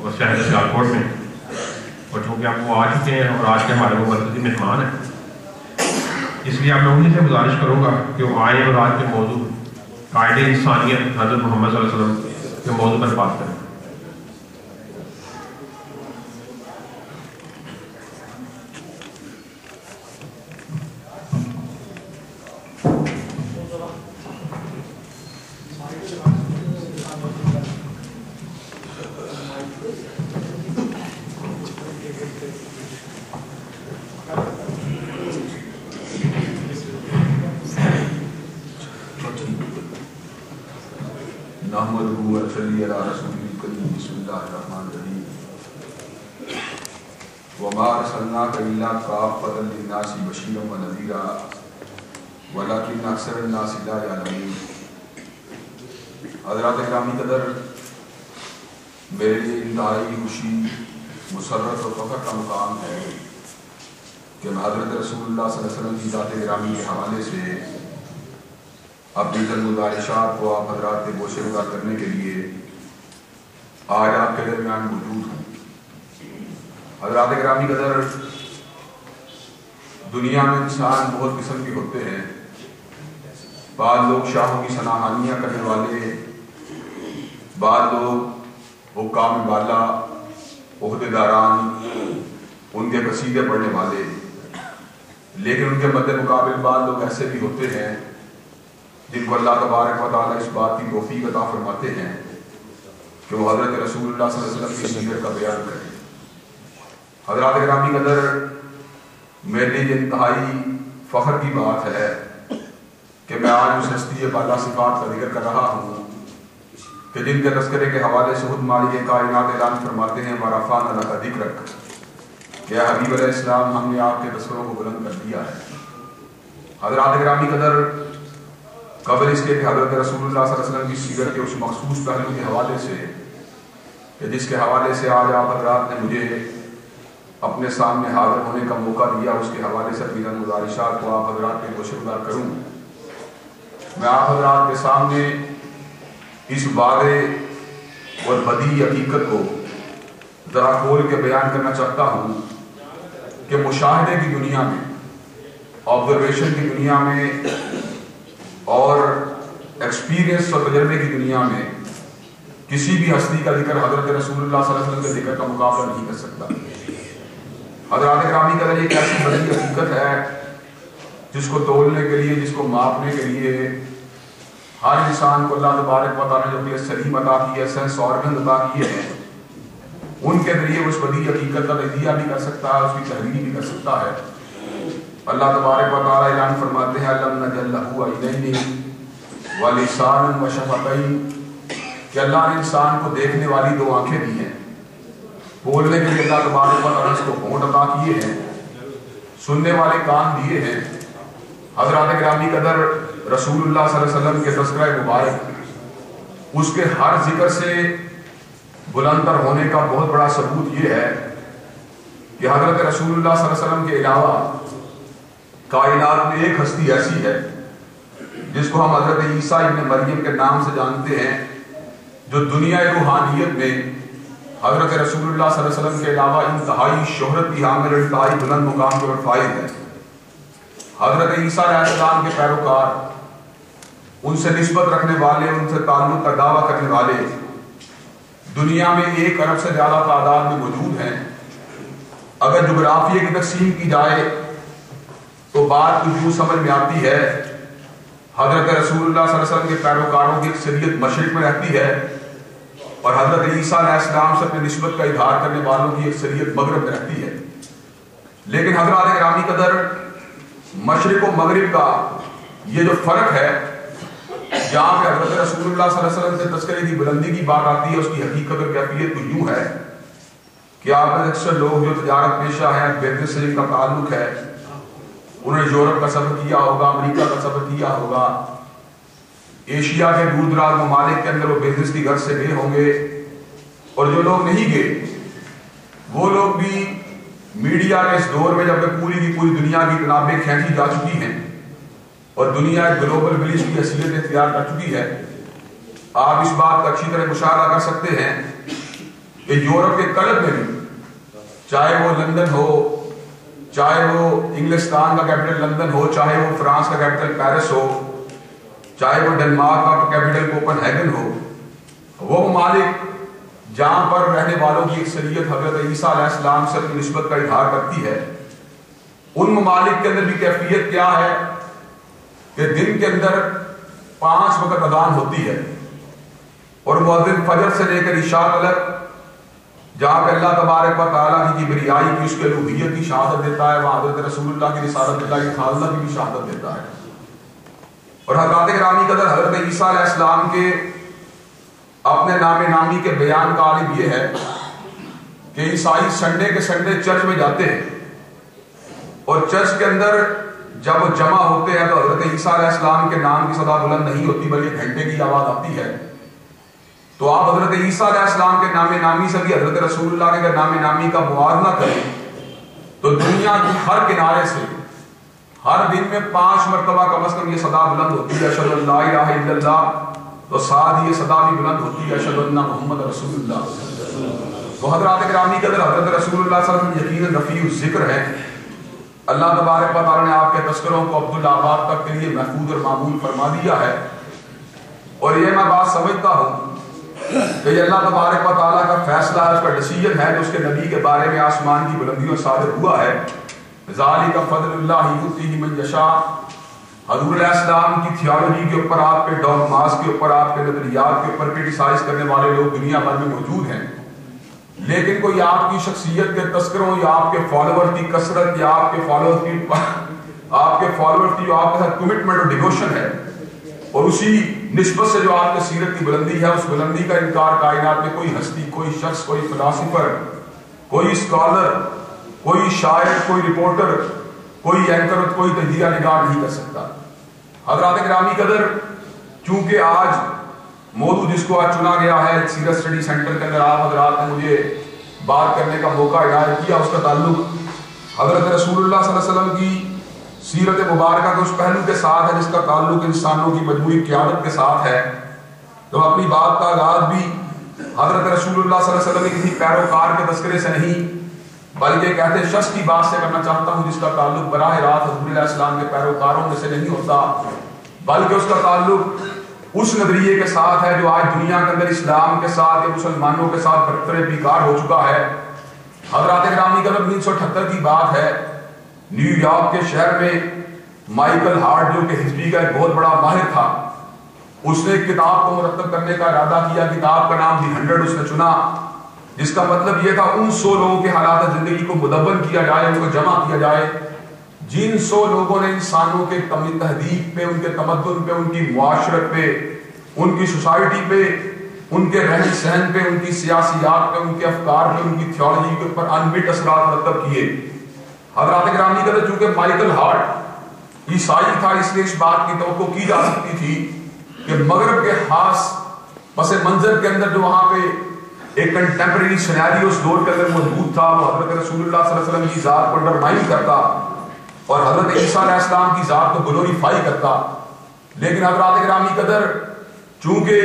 S4: اور شہر سیالکوٹ میں۔ اور چونکہ آپ وہ آ چکے ہیں اور آج کے ہمارے وہ مرکزی مہمان ہیں، اس لیے آپ انہیں سے گزارش کروں گا کہ وہ آئیں اور آج کے موضوع قائد انسانیت حضرت محمد صلی اللہ علیہ وسلم کے موضوع پر بات کریں
S5: حضرات اکرامی قدر میرے لیے انتہائی خوشی مسرت اور فخر کا مقام ہے کہ میں حضرت رسول اللہ صلی اللہ علیہ وسلم کی ذات گرامی کے حوالے سے اپنی گزارشات کو آپ حضرات کے گوشے گزار کرنے کے لیے آج آپ کے درمیان موجود ہوں۔ حضرات گرامی قدر دنیا میں انسان بہت قسم کے ہوتے ہیں۔ بعض لوگ شاہوں کی سناہانیاں کرنے والے، بعض لوگ حکام بالا عہدے داران ان کے قصیدے پڑھنے والے۔ لیکن ان کے مد مقابل بعض لوگ ایسے بھی ہوتے ہیں جن کو اللہ تبارک و تعالیٰ اس بات کی توفیق عطا فرماتے ہیں کہ وہ حضرت رسول اللہ صلی اللہ علیہ وسلم کی سیرت کا بیان کریں۔ حضرات گرامی قدر، میرے لیے انتہائی فخر کی بات ہے کہ میں آج اس ہستی بالا صفات کا ذکر کر رہا ہوں کہ جن کے تذکرے کے حوالے سے خود مالی کائنات اعلان فرماتے ہیں ورفان اللہ کا ذکر۔ کہ حبیب علیہ السلام، ہم نے آپ کے تذکروں کو بلند کر دیا ہے۔ حضرات گرامی قدر قبل اس کے کہ حضرت رسول اللہ صلی اللہ علیہ وسلم کی سیرت کے اس مخصوص پہلو کے حوالے سے کہ جس کے حوالے سے آج آپ حضرات نے مجھے اپنے سامنے حاضر ہونے کا موقع دیا، اس کے حوالے سے اپنی گزارشات کو آپ حضرات کے گوشے گزار کروں۔ میں آپ حضرات کے سامنے اس واضح اور بدی حقیقت کو ذرا کھول کے بیان کرنا چاہتا ہوں۔ کہ مشاہدے کی دنیا میں آبزرویشن کی دنیا میں، اور ایکسپیرینس اور تجربے کی دنیا میں کسی بھی ہستی کا ذکر حضرت رسول اللہ صلی اللہ علیہ وسلم کے ذکر کا مقابلہ نہیں کر سکتا۔ حضرات گرامی کا ایک ایسی بڑی حقیقت ہے جس کو تولنے کے لیے، جس کو ماپنے کے لیے ہر انسان کو اللہ تبارک و تعالیٰ نے جو سلیم عطا کی ہے سینس آرگن عطا کیے ہیں۔ ان کے ذریعے اس بدی حقیقت کا تجزیہ بھی کر سکتا ہے، اس کی تحریر بھی کر سکتا ہے۔ اللہ تبارک و تعالیٰ اعلان فرماتے ہیں علم نجل لہو عیدین و لسان و شفتین، کہ اللہ نے انسان کو دیکھنے والی دو آنکھیں دی ہیں۔ بولنے کے لیے اللہ تبارک و تعالیٰ اس کو ہونٹ عطا کیے ہیں۔ سننے والے کان دیے ہیں۔ حضرات گرامی قدر رسول اللہ صلی اللہ علیہ وسلم کے تذکرہ مبارک، اس کے ہر ذکر سے بلندر ہونے کا بہت بڑا ثبوت یہ ہے کہ حضرت رسول اللہ صلی اللہ علیہ وسلم کے علاوہ کائنات میں ایک ہستی ایسی ہے جس کو ہم حضرت عیسیٰ ابن مریم کے نام سے جانتے ہیں، جو دنیا روحانیت میں حضرت رسول اللہ صلی اللہ علیہ وسلم کے علاوہ انتہائی شہرت کی حامل انتہائی بلند مقام پر فائد ہے حضرت عیسیٰ علیہ السلام کے پیروکار، ان سے نسبت رکھنے والے، ان سے تعلق کا دعویٰ کرنے والے دنیا میں ایک ارب سے زیادہ تعداد میں موجود ہیں۔ اگر جغرافیہ کی تقسیم کی جائے تو بات کچھ یوں سمجھ میں آتی ہے، حضرت رسول اللہ صلی اللہ علیہ وسلم کے پیروکاروں کی اکثریت مشرق میں رہتی ہے اور حضرت عیسیٰ علیہ السلام سے اپنی نسبت کا اظہار کرنے والوں کی اکثریت مغرب میں رہتی ہے۔ لیکن حضرات گرامی قدر مشرق و مغرب کا یہ جو فرق ہے جہاں پہ حضرت رسول اللہ صلی اللہ علیہ وسلم سے تذکرے کی بلندی کی بات آتی ہے، اس کی حقیقت اور کیفیت تو یوں ہے کہ آپ میں اکثر لوگ جو تجارت پیشہ ہیں بزنس سے جن کا تعلق ہے۔ انہوں نے یورپ کا سفر کیا ہوگا، امریکہ کا سفر کیا ہوگا۔ ایشیا کے دور دراز ممالک کے اندر وہ بزنس کی گھر سے گئے ہوں گے۔ اور جو لوگ نہیں گئے، وہ لوگ بھی میڈیا کے اس دور میں جب پوری کی پوری دنیا کی کتابیں کھینچی جا چکی ہیں۔ اور دنیا ایک گلوبل ولیج کی حیثیت اختیار کر چکی ہے۔ آپ اس بات کا اچھی طرح مشاہدہ کر سکتے ہیں کہ یورپ کے کلب میں بھی چاہے وہ لندن ہو، چاہے وہ انگلستان کا کیپٹل لندن ہو، چاہے وہ فرانس کا کیپٹل پیرس ہو، چاہے وہ ڈنمارک کا کیپٹل کوپن ہیگن ہو، وہ ممالک جہاں پر رہنے والوں کی اکثریت حضرت عیسیٰ علیہ السلام سے اپنی نسبت کا اظہار کرتی ہے، ان ممالک کے اندر بھی کیفیت کیا ہے؟ کہ دن کے اندر پانچ وقت اذان ہوتی ہے اور مؤذن فجر سے لے کر عشاء تلک جہاں پہ اللہ تبارک و تعالیٰ کی کبریائی کی اس کے الوحیت کی شہادت دیتا ہے، وہاں حضرت رسول اللہ کی رسالت اللہ کی خالدہ کی بھی شہادت دیتا ہے۔ اور حضرات گرامی قدر حضرت عیسیٰ علیہ السلام کے اپنے نام نامی کے بیان کا عالم یہ ہے کہ عیسائی سنڈے کے سنڈے چرچ میں جاتے ہیں اور چرچ کے اندر جب وہ جمع ہوتے ہیں تو حضرت عیسیٰ علیہ السلام کے نام کی صدا بلند نہیں ہوتی، بلکہ گھنٹے کی آواز آتی ہے۔ تو آپ حضرت عیسیٰ علیہ السلام کے نام نامی سے بھی حضرت رسول اللہ کے نام نامی کا موازنہ کریں، تو دنیا کی ہر کنارے سے، ہر دن میں پانچ مرتبہ کم از کم یہ صدا بلند ہوتی ہے اشد اللہ الہ الا اللہ، تو ساتھ یہ صدا بھی بلند ہوتی ہے اشد اللہ محمد رسول اللہ۔ تو حضرات گرامی کے اندر حضرت رسول اللہ صلی اللہ علیہ وسلم یقین رفیع ذکر ہے اللہ تبارک و تعالیٰ نے آپ کے تذکروں کو عبدالآباد تک کے لیے محفوظ اور معمول فرما دیا ہے۔ اور یہ میں بات سمجھتا ہوں کہ یہ اللہ تبارک و تعالیٰ کا فیصلہ ہے، اس کا ڈیسیجن ہے جو اس کے نبی کے بارے میں آسمان کی بلندیوں صادر ہوا ہے۔ ذالک فضل اللہ یؤتیہ من یشاء۔ حضور علیہ السلام کی تھیالوجی کے اوپر، آپ کے ڈوگماز کے اوپر، آپ کے نظریات کے اوپر کرٹیسائز کرنے والے لوگ دنیا بھر میں موجود ہیں۔ لیکن کوئی آپ کی شخصیت کے تذکروں یا آپ کے فالوور کی کثرت یا آپ کے فالوور کی آپ کے فالوورز کی جو آپ کے ساتھ کمٹمنٹ اور ڈیووشن ہے اور اسی نسبت سے جو آپ کے سیرت کی بلندی ہے، اس بلندی کا انکار کائنات میں کوئی ہستی، کوئی شخص، کوئی فلاسفر کوئی اسکالر کوئی شاعر، کوئی رپورٹر کوئی اینکر کوئی تجزیہ نگار نہیں کر سکتا۔ حضرات گرامی قدر، چونکہ آج موضوع جس کو آج چنا گیا ہے، سیرت اسٹڈی سینٹر کے اندر آپ حضرات نے مجھے بات کرنے کا موقع عنایت کیا، اس کا تعلق حضرت رسول اللہ صلی اللہ علیہ وسلم کی سیرت مبارکہ کے اس پہلو کے ساتھ ہے، جس کا تعلق انسانوں کی مجموعی قیادت کے ساتھ ہے۔ تو اپنی بات کا آغاز بھی حضرت رسول اللہ صلی اللہ علیہ وسلم کی کسی پیروکار کے تذکرے سے نہیں، بلکہ کہتے شخص کی بات سے کرنا چاہتا ہوں، جس کا تعلق براہ راست حضور علیہ السلام کے پیروکاروں میں سے نہیں ہوتا، بلکہ اس کا تعلق اس نظریے کے ساتھ ہے جو آج دنیا کے اندر اسلام کے ساتھ یا مسلمانوں کے ساتھ برتر بیکار ہو چکا ہے۔ حضرات گرامی کا انیس سو اٹھتر کی بات ہے۔ نیو یارک کے شہر میں مائیکل ہارٹ جو کہ ہسٹری کا ایک بہت بڑا ماہر تھا، اس نے ایک کتاب کو مرتب کرنے کا ارادہ کیا۔ کتاب کا نام دی ہنڈرڈ اس نے چنا، جس کا مطلب یہ تھا، ان سو لوگوں کے حالات زندگی کو مدبن کیا جائے، ان کو جمع کیا جائے۔ جن سو لوگوں نے انسانوں کے تہذیب پہ، ان کے تمدن پہ، ان کی معاشرت پہ، ان کی سوسائٹی پہ، ان کے رہن سہن پہ، ان کی سیاسیات پہ، ان کے افکار پہ، ان کی تھیولوجی کے اوپر انمٹ اثرات مرتب کیے۔ حضرات گرامی کا چونکہ مائیکل ہارٹ عیسائی تھا، اس لیے اس بات کی توقع کی جا سکتی تھی کہ مغرب کے خاص پس منظر کے اندر جو وہاں پہ ایک کنٹمپریری سنیاری اس دور کے اندر موجود تھا، وہ حضرت رسول اللہ صلی اللہ علیہ وسلم کی ذات کو انڈرمائن کرتا۔ اور حضرت عیسیٰ علیہ السلام کی ذات کو گلوریفائی کرتا۔ لیکن حضرات گرامی قدر، چونکہ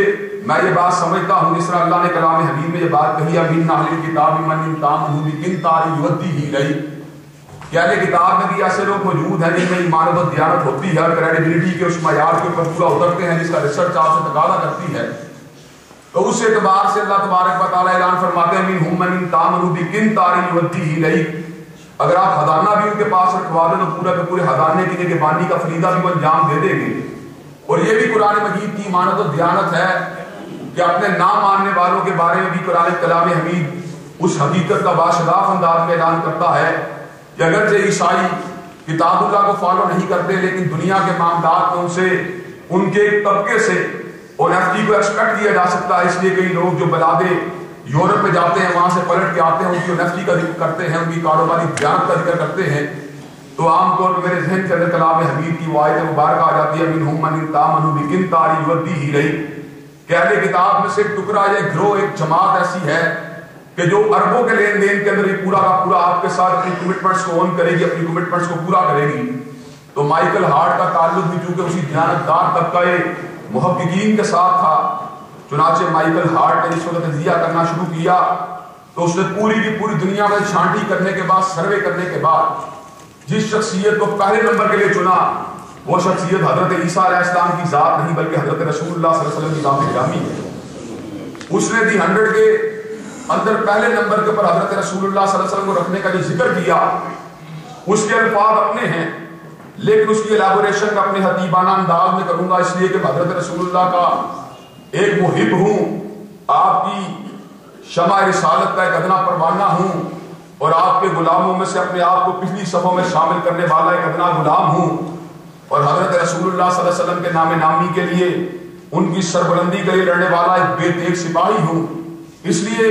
S5: میں یہ بات سمجھتا ہوں، جس طرح اللہ نے کلام حبیب میں یہ بات کہی ہے من اہل کتاب من انتام انہوں بھی کن تاری یودی ہی رہی کہ اہل کتاب میں بھی ایسے لوگ موجود ہیں جن میں ایمان و دیانت ہوتی ہے اور کریڈیبلٹی کے اس معیار کے اوپر پورا اترتے ہیں، جس کا ریسرچ آپ سے تقاضا کرتی ہے۔ تو اس اعتبار سے اللہ تبارک و تعالیٰ اعلان فرماتے ہیں، من ہم من تامنو بھی کن تاری یودی ہی رہی اگر آپ خزانہ بھی ان کے پاس رکھوا دیں تو پورے کے پورے خزانے کی نگہبانی کا فریضہ بھی وہ انجام دے دیں گے۔ اور یہ بھی قرآن مجید کی امانت و دیانت ہے کہ اپنے نام ماننے والوں کے بارے میں بھی قرآن کلام حمید اس حقیقت کا باشداف انداز میں اعلان کرتا ہے کہ اگرچہ عیسائی کتاب اللہ کو فالو نہیں کرتے لیکن دنیا کے معاملات میں ان سے، ان کے طبقے سے اور ایف کو ایکسپیکٹ کیا جا سکتا ہے۔ اس لیے کئی لوگ جو بلادے یورپ میں جاتے ہیں، وہاں سے پلٹ کے آتے ہیں، ان کی نیفٹی کا ذکر کرتے ہیں، ان کی کاروباری بیان کا ذکر کرتے ہیں۔ تو عام طور پر میرے ذہن کے اندر کلام حبیب کی وہ آیت مبارکہ آ جاتی ہے، من ہم من تامن بکن تاری یودی ہی رہی۔ کہ اہل کتاب میں سے ایک ٹکڑا یا گروہ، ایک جماعت ایسی ہے کہ جو اربوں کے لین دین کے اندر یہ پورا کا پورا آپ کے ساتھ اپنی کمٹمنٹس کو اون کرے گی، اپنی کمٹمنٹس کو پورا کرے گی۔ تو مائیکل ہارٹ کا تعلق بھی چونکہ اسی دیانتدار طبقہ محققین کے ساتھ تھا چنانچہ مائیکل ہارٹ نے اس وقت تجزیہ کرنا شروع کیا تو اس نے پوری کی پوری دنیا میں چھانٹی کرنے کے بعد، سروے کرنے کے بعد جس شخصیت کو پہلے نمبر کے لیے چنا، وہ شخصیت حضرت عیسیٰ علیہ السلام کی ذات نہیں، بلکہ حضرت رسول اللہ صلی اللہ علیہ وسلم کی ذات گرامی ہے۔ اس نے دی ہنڈرڈ کے اندر پہلے نمبر کے اوپر حضرت رسول اللہ صلی اللہ علیہ وسلم کو رکھنے کا جو ذکر کیا، اس کے الفاظ اپنے ہیں، لیکن اس کی الیبوریشن کا اپنے حتیبانہ انداز میں کروں گا، اس لیے کہ حضرت رسول اللہ کا ایک محب ہوں، آپ کی شمع رسالت کا ایک ادنا پروانہ ہوں اور آپ کے غلاموں میں سے اپنے آپ کو پچھلی صفوں میں شامل کرنے والا ایک ادنا غلام ہوں اور حضرت رسول اللہ صلی اللہ علیہ وسلم کے نام نامی کے لیے ان کی سربلندی کے لیے لڑنے والا ایک بے تیغ سپاہی ہوں۔ اس لیے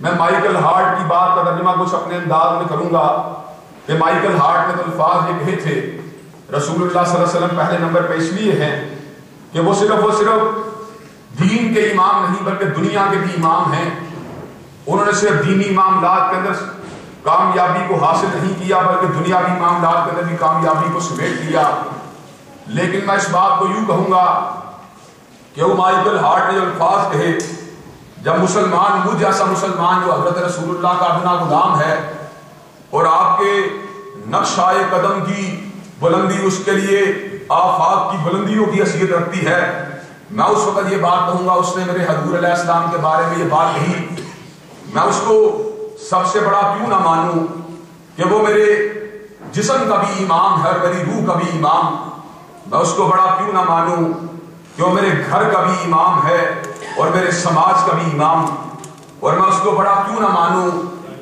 S5: میں مائیکل ہارٹ کی بات کا ترجمہ کچھ اپنے انداز میں کروں گا کہ مائیکل ہارٹ نے تو الفاظ یہ کہے تھے۔ رسول اللہ صلی اللہ علیہ وسلم پہلے نمبر پہ اس لیے ہیں کہ وہ صرف وہ صرف دین کے امام نہیں، بلکہ دنیا کے بھی امام ہیں۔ انہوں نے صرف دینی معاملات کے اندر کامیابی کو حاصل نہیں کیا، بلکہ دنیاوی معاملات کے اندر بھی کامیابی کو سمیٹ لیا۔ لیکن میں اس بات کو یوں کہوں گا کہ وہ مائیکل ہارٹ نے جو الفاظ کہے، جب مسلمان مجھ جیسا مسلمان جو حضرت رسول اللہ کا ادنا غلام ہے، اور آپ کے نقشۂ قدم کی بلندی، اس کے لیے آفاق کی بلندیوں کی حیثیت رکھتی ہے میں اس وقت یہ بات کہوں گا، اس نے میرے حضور علیہ السلام کے بارے میں یہ بات کہی۔ میں اس کو سب سے بڑا کیوں نہ مانوں کہ وہ میرے جسم کا بھی امام ہے میری روح کا بھی امام۔ میں اس کو بڑا کیوں نہ مانوں کہ وہ میرے گھر کا بھی امام ہے اور میرے سماج کا بھی امام۔ اور میں اس کو بڑا کیوں نہ مانوں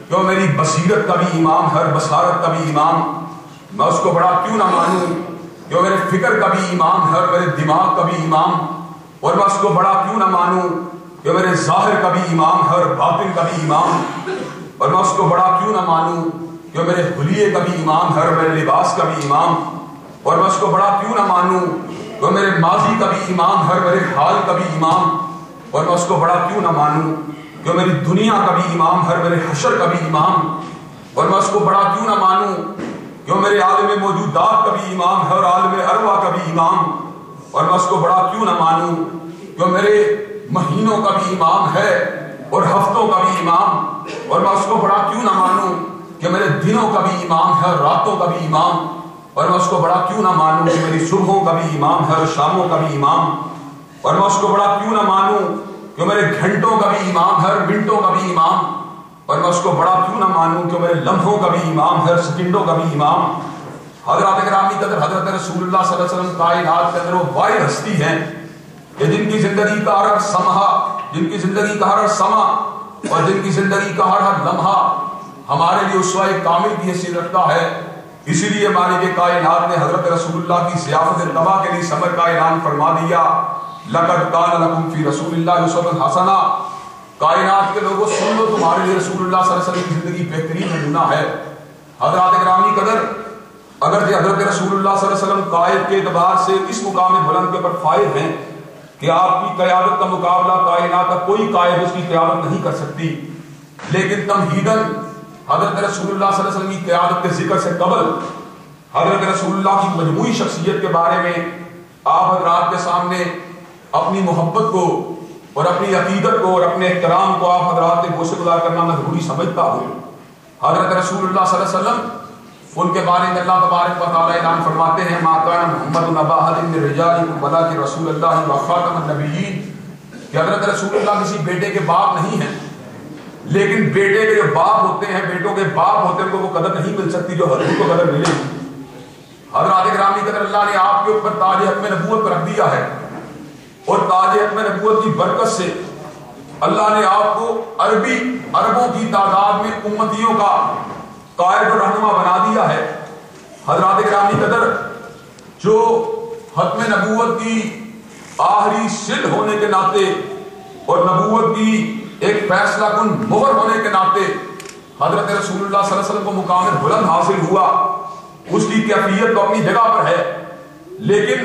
S5: کہ وہ میری بصیرت کا بھی امام ہے بصارت کا بھی امام۔ میں اس کو بڑا کیوں نہ مانوں کہ وہ میرے فکر کا بھی امام ہے اور میرے دماغ کا بھی امام۔ اور میں اس کو بڑا کیوں نہ مانوں کہ میرے ظاہر کا بھی امام ہے اور باطن کا بھی امام اور میں اس کو بڑا کیوں نہ مانوں کہ میرے حلیے کا بھی امام ہے اور میرے لباس کا بھی امام اور میں اس کو بڑا کیوں نہ مانوں کہ میرے ماضی کا بھی امام ہے اور میرے حال کا بھی امام اور میں اس کو بڑا کیوں نہ مانوں کہ میری دنیا کا بھی امام ہے اور میرے حشر کا بھی امام اور میں اس کو بڑا کیوں نہ مانوں کہ میرے عالم موجودات کا بھی امام ہے اور عالم اروا کا بھی امام اور میں اس کو بڑا کیوں نہ مانوں کہ وہ میرے مہینوں کا بھی امام ہے اور ہفتوں کا بھی امام اور میں اس کو بڑا کیوں نہ مانوں کہ میرے دنوں کا بھی امام ہے اور راتوں کا بھی امام اور میں اس کو بڑا کیوں نہ مانوں کہ میری صبحوں کا بھی امام ہے اور شاموں کا بھی امام اور میں اس کو بڑا کیوں نہ مانوں کہ میرے گھنٹوں کا بھی امام ہے اور منٹوں کا بھی امام اور میں اس کو بڑا کیوں نہ مانوں کہ میرے لمحوں کا بھی امام ہے اور سکنڈوں کا بھی امام حضرات گرامی قدر حضرت رسول اللہ صلی اللہ علیہ وسلم کائنات کے اندر وہ واحد ہستی ہیں کہ جن کی زندگی کا ہر سمہا، جن کی زندگی کا ہر سما اور جن کی زندگی کا ہر ہر لمحہ، ہمارے لیے اسوہ کامل کی حیثیت رکھتا ہے۔ اسی لیے مالک کائنات نے حضرت رسول اللہ کی ضیافت تباہ کے لیے سمر کا اعلان فرما دیا۔ لقد کان لکم فی رسول اللہ یوسف الحسنہ کائنات کے لوگوں، سن لو تمہارے لیے رسول اللہ صلی اللہ علیہ وسلم کی زندگی بہترین نمونہ ہے۔ حضرات گرامی، قدر اگرچہ حضرت رسول اللہ صلی اللہ علیہ وسلم قائد کے اعتبار سے اس مقام بلند کے پر فائد ہیں کہ آپ کی قیادت کا مقابلہ کائنات کا کوئی قائد اس کی قیادت نہیں کر سکتی۔ لیکن تمہیدن حضرت رسول اللہ صلی اللہ علیہ وسلم کی قیادت کے ذکر سے قبل حضرت رسول اللہ کی مجموعی شخصیت کے بارے میں آپ حضرات کے سامنے اپنی محبت کو اور اپنی عقیدت کو اور اپنے احترام کو آپ حضرات کے گوشے گزار کرنا میں ضروری سمجھتا ہوں۔ حضرت رسول اللہ صلی اللہ علیہ وسلم ان کے بارے میں اللہ تبارک و تعالی اعلان فرماتے ہیں، ما کان محمد نبا احد من رجالکم ولا کہ رسول اللہ و خاتم النبیین کہ حضرت رسول اللہ کسی بیٹے کے باپ نہیں ہیں، لیکن بیٹے کے جو باپ ہوتے ہیں، بیٹوں کے باپ ہوتے ہیں، ان کو وہ قدر نہیں مل سکتی جو حضور کو قدر ملے۔ گی حضرات گرامی قدر اللہ نے آپ کے اوپر تاج حتم نبوت پر رکھ دیا ہے۔ اور تاج حتم نبوت کی برکت سے اللہ نے آپ کو عربی، عربوں کی تعداد میں امتیوں کا قائد و رہنما بنا دیا ہے۔ حضرات گرامی قدر، جو حتم نبوت کی آخری سل ہونے کے ناطے اور نبوت کی ایک فیصلہ کن مہر ہونے کے ناطے حضرت رسول اللہ صلی اللہ علیہ وسلم کو مقام بلند حاصل ہوا۔ اس کی کیفیت تو اپنی جگہ پر ہے۔ لیکن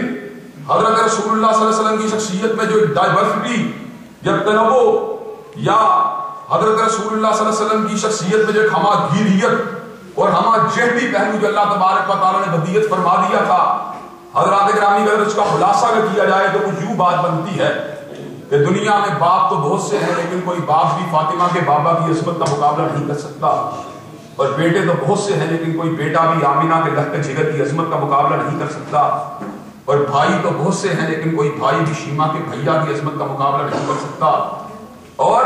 S5: حضرت رسول اللہ صلی اللہ علیہ وسلم کی شخصیت میں جو ڈائیورسٹی یا تنوع یا حضرت رسول اللہ صلی اللہ علیہ وسلم کی شخصیت میں جو ایک گیریت اور ہما جہدی پہلو جو اللہ تبارک و تعالیٰ نے بدیت فرما دیا تھا، حضرات گرامی اگر اس کا خلاصہ اگر کیا جائے تو وہ یوں بات بنتی ہے کہ دنیا میں باپ تو بہت سے ہیں لیکن کوئی باپ بھی فاطمہ کے بابا کی عصمت کا مقابلہ نہیں کر سکتا۔ اور بیٹے تو بہت سے ہیں لیکن کوئی بیٹا بھی آمینہ کے لخت جگر کی عظمت کا مقابلہ نہیں کر سکتا۔ اور بھائی تو بہت سے ہیں لیکن کوئی بھائی بھی شیما کے بھیا کی عظمت کا مقابلہ نہیں کر سکتا۔ اور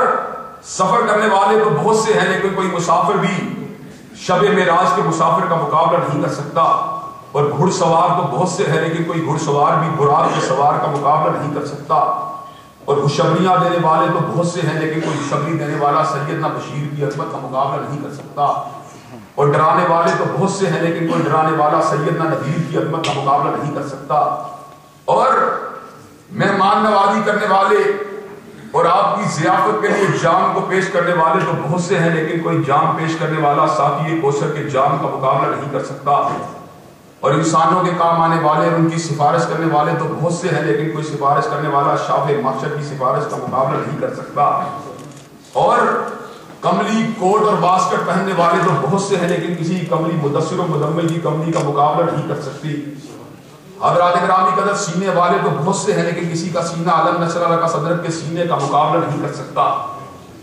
S5: سفر کرنے والے تو بہت سے ہیں لیکن کوئی مسافر بھی شب معراج کے مسافر کا مقابلہ نہیں کر سکتا اور گھڑ سوار تو بہت سے ہیں لیکن کوئی گھڑ سوار بھی براق کے سوار کا مقابلہ نہیں کر سکتا اور خوشبریاں دینے والے تو بہت سے ہیں لیکن کوئی خوشبری دینے والا سیدنا بشیر کی عظمت کا مقابلہ نہیں کر سکتا اور ڈرانے والے تو بہت سے ہیں لیکن کوئی ڈرانے والا سیدنا نذیر کی عظمت کا مقابلہ نہیں کر سکتا اور مہمان نوازی کرنے والے اور آپ کی ضیافت کے لیے جام کو پیش کرنے والے تو بہت سے ہیں، لیکن کوئی جام پیش کرنے والا ساتھی کوثر کے جام کا مقابلہ نہیں کر سکتا۔ اور انسانوں کے کام آنے والے اور ان کی سفارش کرنے والے تو بہت سے ہیں، لیکن کوئی سفارش کرنے والا شاف معاشر کی سفارش کا مقابلہ نہیں کر سکتا۔ اور کملی کوٹ اور باسکٹ پہننے والے تو بہت سے ہیں، لیکن کسی کملی مدثر و مدمل کی کملی کا مقابلہ نہیں کر سکتی۔ حضرات گرامی قدر سینے والے تو بہت سے ہیں، لیکن کسی کا سینہ عالم نصر اللہ کا صدر کے سینے کا مقابلہ نہیں کر سکتا۔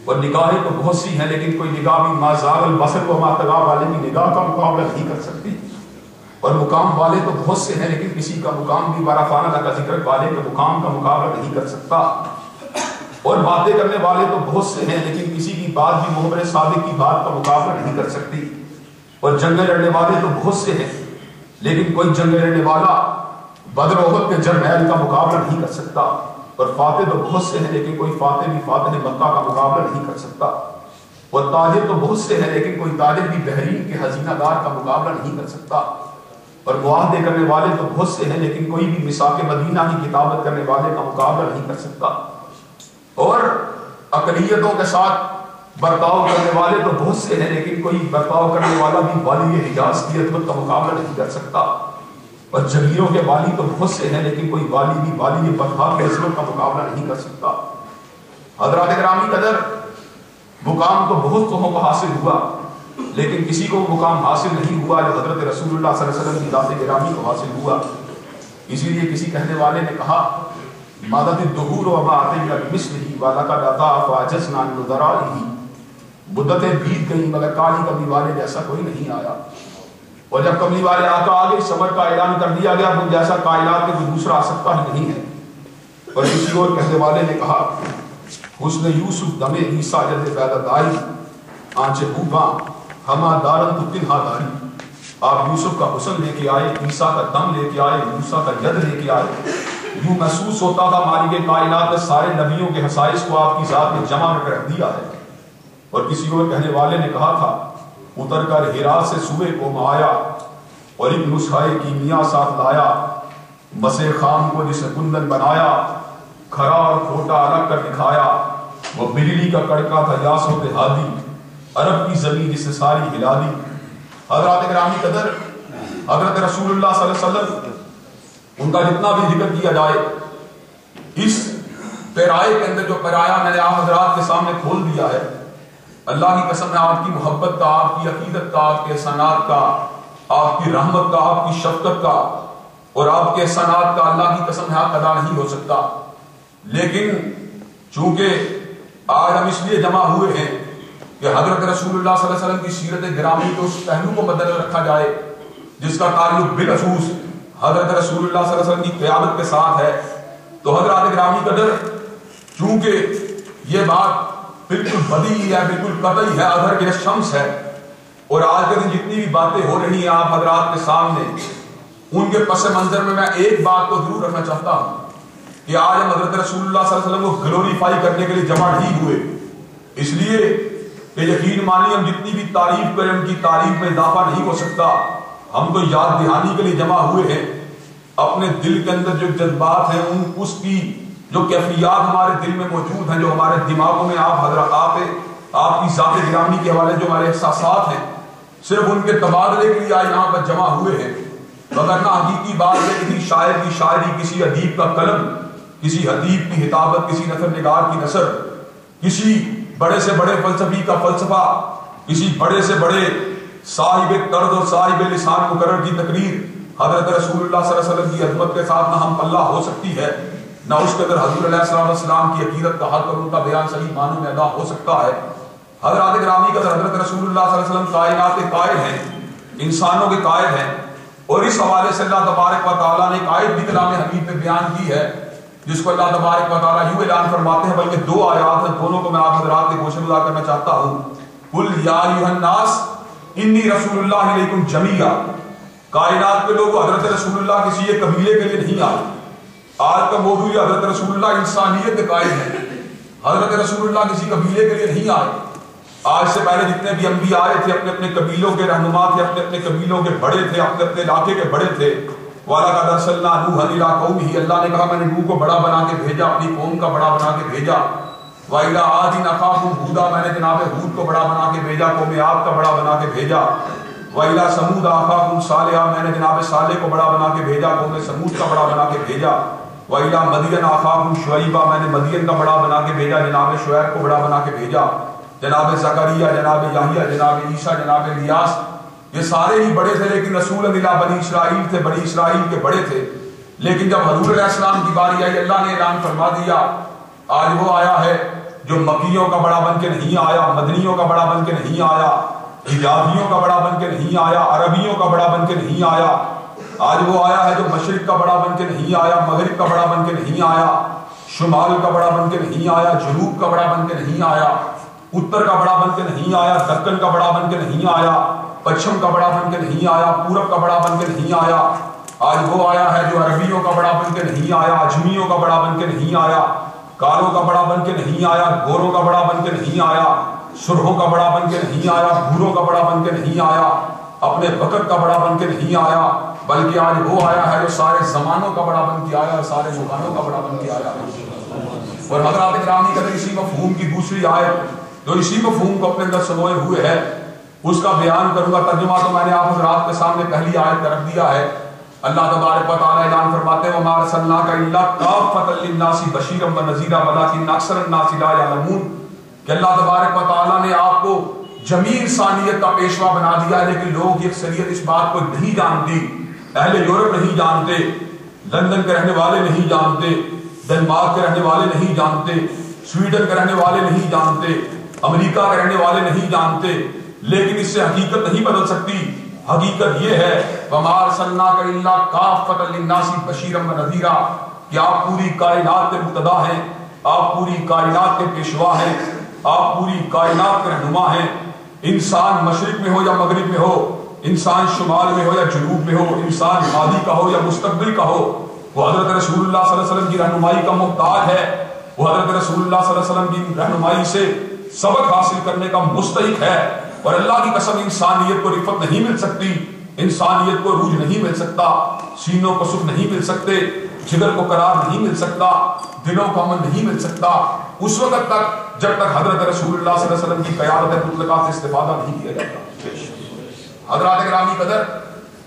S5: اور نگاہیں تو بہت سی ہیں، لیکن کوئی نگاہ بھی مازاغ البصر و ماتگاہ والے کی نگاہ کا مقابلہ نہیں کر سکتی۔ اور مقام والے تو بہت سے ہیں، لیکن کسی کا مقام بھی بارافانہ کا ذکر والے کے مقام کا مقابلہ نہیں کر سکتا۔ اور باتیں کرنے والے تو بہت سے ہیں، لیکن کسی کی بات بھی محمد صادق کی بات کا مقابلہ نہیں کر سکتی۔ اور جنگیں لڑنے والے تو بہت سے ہیں، لیکن کوئی جنگ لڑنے والا بدر عہد کے جرنیل کا مقابلہ نہیں کر سکتا اور فاتح تو بہت سے ہیں لیکن کوئی فاتح بھی فاتح مکہ کا مقابلہ نہیں کر سکتا۔ اور تاجر تو بہت سے ہیں لیکن کوئی تاجر بھی بحرین کے حزینہ دار کا مقابلہ نہیں کر سکتا۔ اور معاہدے کرنے والے تو بہت سے ہیں لیکن کوئی بھی مساق مدینہ کی کتابت کرنے والے کا مقابلہ نہیں کر سکتا۔ اور اقلیتوں کے ساتھ برتاؤ کرنے والے تو بہت سے ہیں لیکن کوئی برتاؤ کرنے والا بھی والی حجاز کی عدمت کا مقابلہ نہیں کر سکتا۔ اور جگیروں کے والی تو بہت سے ہیں، لیکن کوئی والی بھی والی بدھا کے عصمت کا مقابلہ نہیں کر سکتا۔ حضرات گرامی قدر، مقام تو بہت کو کو حاصل ہوا، لیکن کسی کو مقام حاصل نہیں ہوا جو حضرت رسول اللہ صلی اللہ علیہ وسلم کی ذات گرامی کو حاصل ہوا۔ اسی لیے کسی کہنے والے نے کہا مادت الدہور و ما آتینا بمثلہ وَلَقَدْ أَضَاعَ فَأَجَزْنَا عَنْ نُذَرَائِهِ مدتیں بیت گئیں، مگر کالی کبھی والے جیسا کوئی نہیں آیا۔ اور جب کبھی والے آقا آگے سمر کا اعلان کر دیا گیا تو جیسا کائنات میں کوئی دوسرا آ سکتا ہی نہیں ہے۔ اور کسی اور کہنے والے نے کہا، حسن یوسف دم عیسیٰ جد پیدا دائی آنچ بوبا، ہما دارن تو تنہا داری۔ آپ یوسف کا حسن لے کے آئے، عیسیٰ کا دم لے کے آئے، موسیٰ کا ید لے کے آئے۔ یوں محسوس ہوتا تھا مالک کائنات نے سارے نبیوں کے حسائش کو آپ کی ذات میں جمع کر رکھ دیا ہے۔ اور کسی اور کہنے والے نے کہا تھا اتر کر ہرا سے صبح کو مایا اور ایک نسخہ کیمیا ساتھ لایا مسے خام کو جسے کندن بنایا، کھرا اور کھوٹا الگ کر دکھایا۔ وہ بجلی کا کڑکا تھا یاس و دہادی عرب کی زمین جسے ساری ہلا دی۔ حضرات گرامی قدر، حضرت رسول اللہ صلی اللہ علیہ وسلم، ان کا جتنا بھی ذکر کیا جائے، اس پیرائے کے اندر جو پیرایا میں نے آپ حضرات کے سامنے کھول دیا ہے اللہ کی قسم ہے آپ کی محبت کا، آپ کی عقیدت کا، آپ کے احسانات کا، آپ کی رحمت کا، آپ کی شفقت کا۔ اور آپ کے احسانات کا اللہ کی قسم ہے حق ادا نہیں ہو سکتا۔ لیکن چونکہ آج ہم اس لیے جمع ہوئے ہیں کہ حضرت رسول اللہ صلی اللہ علیہ وسلم کی سیرت گرامی کے اس پہلو کو مدد رکھا جائے، جس کا تعلق بالخصوص حضرت رسول اللہ صلی اللہ علیہ وسلم کی قیادت کے ساتھ ہے، تو حضرت گرامی قدر چونکہ یہ بات بالکل بدی ہے، بالکل قطعی ہے۔ ادھر کے شمس ہے۔ اور آج کے دن جتنی بھی باتیں ہو رہی ہیں آپ حضرات کے سامنے، ان کے پس منظر میں میں ایک بات کو ضرور رکھنا چاہتا ہوں کہ آج ہم حضرت رسول اللہ صلی اللہ علیہ وسلم کو گلوریفائی کرنے کے لیے جمع نہیں ہوئے۔ اس لیے کہ یقین مانی ہم جتنی بھی تعریف کریں، ان کی تعریف میں اضافہ نہیں ہو سکتا۔ ہم تو یاد دہانی کے لیے جمع ہوئے ہیں۔ اپنے دل کے اندر جو جذبات ہیں، ان، اس کی جو کیفیات ہمارے دل میں موجود ہیں، جو ہمارے دماغوں میں آپ، حضرت آپ آپ کی ذات گرامی کے حوالے جو ہمارے احساسات ہیں، صرف ان کے تبادلے کے لیے آج یہاں پر جمع ہوئے ہیں۔ مگر نہ حقیقی بات ہے کسی شاعر کی شاعری، کسی ادیب کا قلم، کسی حدیب کی ہتابت کسی نثر نگار کی نثر، کسی بڑے سے بڑے فلسفی کا فلسفہ، کسی بڑے سے بڑے صاحب طرز اور صاحب لسان مقرر کی تقریر، حضرت رسول اللہ صلی اللہ علیہ وسلم کی عظمت کے ساتھ نہ ہم پلہ ہو سکتی ہے۔ نہ اس کے اندر حضور علیہ السلام کی عقیدت کا حق اور ان کا بیان صحیح معنی میں ادا ہو سکتا ہے حضرات گرامی کا حضرت رسول اللہ صلی اللہ علیہ وسلم کائنات کے قائد ہیں، انسانوں کے قائد ہیں، اور اس حوالے سے اللہ تبارک و تعالیٰ نے ایک آیت بھی کلام حمید میں بیان کی ہے، جس کو اللہ تبارک و تعالیٰ یوں اعلان فرماتے ہیں، بلکہ دو آیات ہیں، دونوں کو میں آپ حضرات کے گوشے گزار کرنا چاہتا ہوں۔ قل یا ایھا الناس، انی رسول اللہ علیکم جمیعا۔ کائنات کے لوگ حضرت رسول اللہ کسی ایک قبیلے کے لیے نہیں آئے۔ آج کا موضوع یہ حضرت رسول اللہ انسانیت کے قائد ہے حضرت رسول اللہ کسی قبیلے کے لیے نہیں آئے۔ آج سے پہلے جتنے بھی انبیاء آئے تھے، اپنے اپنے قبیلوں کے رہنما تھے، اپنے اپنے قبیلوں کے بڑے تھے، اپنے اپنے علاقے کے بڑے تھے۔ والا کا درصل نوح علی قوم ہی اللہ نے کہا، میں نے نوح کو بڑا بنا کے بھیجا، اپنی قوم کا بڑا بنا کے بھیجا۔ وائلا آدی نقاف ہودا میں نے جناب ہود کو بڑا بنا کے بھیجا، قوم آپ کا بڑا بنا کے بھیجا۔ وائلا سمود آخا صالحہ میں نے جناب صالح کو بڑا بنا کے بھیجا، قوم سمود کا بڑا بنا کے بھیجا۔ وَإِلَا مَدِيَنَ آخَاهُمْ شُعَيْبًا میں نے مدین کا بڑا بنا کے بھیجا، جناب شعیب کو بڑا بنا کے بھیجا۔ جناب زکریہ جناب یحییٰ جناب عیسیٰ، جناب الیاس، یہ سارے ہی بڑے تھے، لیکن رسول اللہ بنی اسرائیل تھے، بنی اسرائیل کے بڑے تھے۔ لیکن جب حضور علیہ السلام کی باری آئی، اللہ نے اعلان فرما دیا، آج وہ آیا ہے جو مکیوں کا بڑا بن کے نہیں آیا، مدنیوں کا بڑا بن کے نہیں آیا حجازیوں کا بڑا بن کے نہیں آیا، عربیوں کا بڑا بن کے نہیں آیا۔ آج وہ آیا ہے جو مشرق کا بڑا بن کے نہیں آیا مغرب کا بڑا بن کے نہیں آیا شمال کا بڑا بن کے نہیں آیا جنوب کا بڑا بن کے نہیں آیا اتر کا بڑا بن کے نہیں آیا دکن کا بڑا بن کے نہیں آیا پچھم کا بڑا بن کے نہیں آیا پورب کا بڑا بن کے نہیں آیا آج وہ آیا ہے جو عربیوں کا بڑا بن کے نہیں آیا اجمیوں کا بڑا بن کے نہیں آیا کالوں کا بڑا بن کے نہیں آیا گوروں کا بڑا بن کے نہیں آیا سرخوں کا بڑا بن کے نہیں آیا بھوروں کا بڑا بن کے نہیں آیا اپنے وقت کا بڑا بن کے نہیں آیا بلکہ آج وہ آیا ہے جو سارے زمانوں کا بڑا بن کے آیا اور سارے مکانوں کا بڑا بن کے آیا ہے۔ اور حضرات اکرامی کہتے اسی مفہوم کی دوسری آیت جو اسی مفہوم کو اپنے اندر سموئے ہوئے ہے، اس کا بیان کروں گا۔ ترجمہ تو میں نے آپ حضرات کے سامنے پہلی آیت کا رکھ دیا ہے۔ اللہ تبارک و تعالی اعلان فرماتے ہیں، وما ارسلناک الا کافۃ للناس بشیرا ونذیرا ولکن اکثر الناس لا يعلمون۔ کہ اللہ تبارک و تعالی نے آپ کو جمیع انسانیت کا پیشوا بنا دیا ہے، لیکن لوگ یہ اکثریت اس بات کو نہیں جانتی اہل یورپ نہیں جانتے، لندن کے رہنے والے نہیں جانتے، ڈنمارک کے رہنے والے نہیں جانتے، سویڈن کے رہنے والے نہیں جانتے، امریکہ کے رہنے والے نہیں جانتے، لیکن اس سے حقیقت نہیں بدل سکتی۔ حقیقت یہ ہے، وَمَا أَرْسَلْنَاكَ إِلَّا كَافَّةً لِلنَّاسِ بَشِيرًا وَنَذِيرًا۔ کہ آپ پوری کائنات کے مقتدا ہیں، آپ پوری کائنات کے پیشوا ہیں، آپ پوری کائنات کے رہنما ہیں۔ انسان مشرق میں ہو یا مغرب میں ہو انسان شمال میں ہو یا جنوب میں ہو، انسان ماضی کا ہو یا مستقبل کا ہو، وہ حضرت رسول اللہ صلی اللہ علیہ وسلم کی رہنمائی کا محتاج ہے۔ وہ حضرت رسول اللہ صلی اللہ علیہ وسلم کی رہنمائی سے سبق حاصل کرنے کا مستحق ہے۔ اور اللہ کی قسم انسانیت کو رفت نہیں مل سکتی، انسانیت کو روج نہیں مل سکتا، سینوں کو سکھ نہیں مل سکتے، جگر کو قرار نہیں مل سکتا، دلوں کو امن نہیں مل سکتا۔ اس وقت تک جب تک حضرت رسول اللہ صلی اللہ علیہ وسلم کی قیادت مطلقہ سے استفادہ نہیں کیا جاتا۔ حضرات گرامی قدر،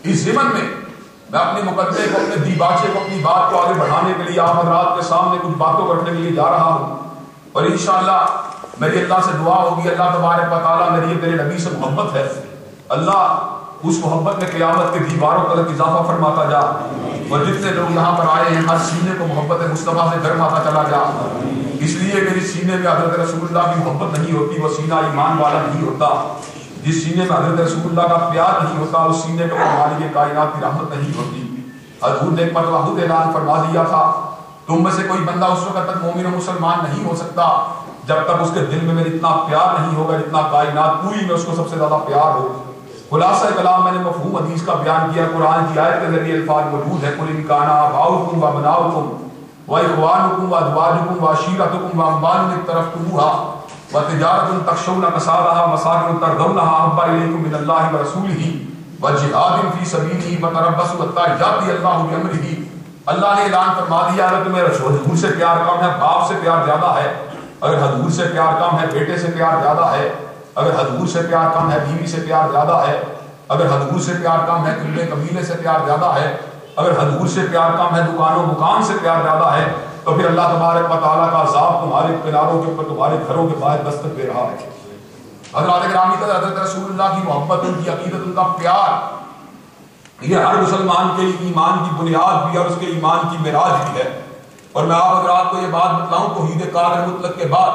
S5: اس زمن میں میں اپنے مقدمے کو، اپنے دیباچے کو، اپنی بات کو آگے بڑھانے کے لیے آپ حضرات کے سامنے کچھ باتوں کرنے کے لیے جا رہا ہوں۔ اور انشاءاللہ میری اللہ سے دعا ہوگی، اللہ تبارک و تعالیٰ میری تیرے نبی سے محبت ہے۔ اللہ اس محبت میں قیامت کے دیواروں تک اضافہ فرماتا جا۔ اور جتنے لوگ یہاں پر آئے ہیں، ہر سینے کو محبت مصطفیٰ سے گرماتا چلا جا۔ اس لیے میری سینے میں حضرت رسول اللہ کی محبت نہیں ہوتی، وہ سینہ ایمان والا نہیں ہوتا۔ جس سینے میں حضرت رسول اللہ کا پیار نہیں ہوتا، اس سینے کا مالک کائنات کی رحمت نہیں ہوتی۔ حضور نے ایک مرتبہ خود اعلان فرما دیا تھا، تم میں سے کوئی بندہ اس وقت تک مومن و مسلمان نہیں ہو سکتا جب تک اس کے دل میں میرے اتنا پیار نہیں ہوگا جتنا کائنات پوری میں اس کو سب سے زیادہ پیار ہو۔ خلاصہ کلام، میں نے مفہوم حدیث کا بیان کیا، قرآن کی آیت کے ذریعے الفاظ موجود ہے قل ان کانا اباؤکم و بناؤکم و اخوانکم و ازواجکم و عشیرتکم و اموال اقترفتموها۔ و تجارت تخشون کسادها مساکن ترضونها احب الیکم من اللہ و رسولہ و جہاد فی سبیلہ فتربصوا حتی یاتی اللہ بامرہ اللہ نے اعلان فرما دیا اگر تمہیں حضور سے پیار کم ہے باپ سے پیار زیادہ ہے اگر حضور سے پیار کم ہے بیٹے سے پیار زیادہ ہے اگر حضور سے پیار کم ہے بیوی سے پیار زیادہ ہے اگر حضور سے پیار کم ہے کلے قبیلے سے پیار زیادہ ہے اگر حضور سے پیار کم ہے دکانوں مکان سے پیار زیادہ ہے تو پھر اللہ تبارک و تعالیٰ کا عذاب تمہارے کناروں کے اوپر، تمہارے گھروں کے باہر دستک دے رہا ہے۔ حضرات گرامی کا حضرت رسول اللہ کی محبت، ان کی عقیدت، ان کا پیار۔ یہ ہر مسلمان کے ایمان کی بنیاد بھی اور اس کے ایمان کی معراج بھی ہے۔ اور میں آپ حضرات کو یہ بات بتلاؤں، توحید قادر مطلق کے بعد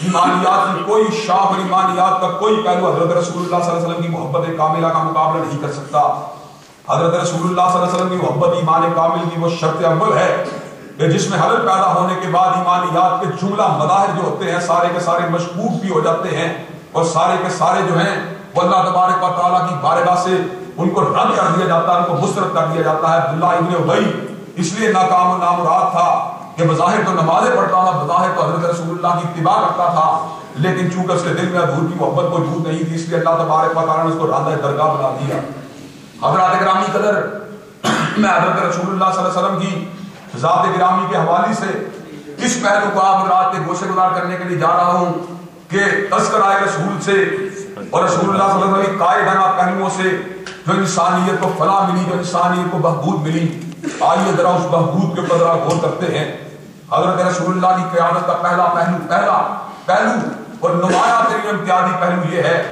S5: ایمانیات کی کوئی شاہ اور ایمانیات کا کوئی پہلو حضرت رسول اللہ صلی اللہ علیہ وسلم کی محبت کاملہ کا مقابلہ نہیں کر سکتا۔ حضرت رسول اللہ صلی اللہ علیہ وسلم کی محبت ایمان کامل کی وہ شرط اول ہے۔ کہ جس میں حضرت پیدا ہونے کے بعد ایمانیات کے جملہ مظاہر جو ہوتے ہیں، سارے کے سارے مشکوک بھی ہو جاتے ہیں اور سارے کے سارے جو ہیں، وہ اللہ تبارک و تعالیٰ کی بارگاہ سے ان کو رد کر دیا جاتا ہے، ان کو مسترد کر دیا جاتا ہے۔ عبداللہ ابن ابئی اس لیے ناکام و نامراد تھا کہ بظاہر تو نمازیں پڑھتا تھا بظاہر تو حضرت رسول اللہ کی اتباع کرتا تھا، لیکن چونکہ اس کے دل میں حضور کی محبت موجود نہیں تھی، اس لیے اللہ تبارک و تعالیٰ نے اس کو راندہ درگاہ بنا دیا۔ حضرات گرامی قدر، میں حضرت رسول اللہ صلی اللہ علیہ وسلم کی ذات گرامی کے حوالے سے اس پہلو کو آپ حضرات کے گوشے گزار کرنے کے لیے جا رہا ہوں کہ تذکرہ رسول سے اور رسول اللہ صلی اللہ علیہ وسلم قائدانہ پہلوؤں سے جو انسانیت کو فلاح ملی، جو انسانیت کو بہبود ملی، آئیے ذرا اس بہبود کے اوپر غور کرتے ہیں۔ حضرت رسول اللہ کی قیادت کا پہلا پہلو پہلا پہلو اور نمایاں ترین امتیازی پہلو یہ ہے۔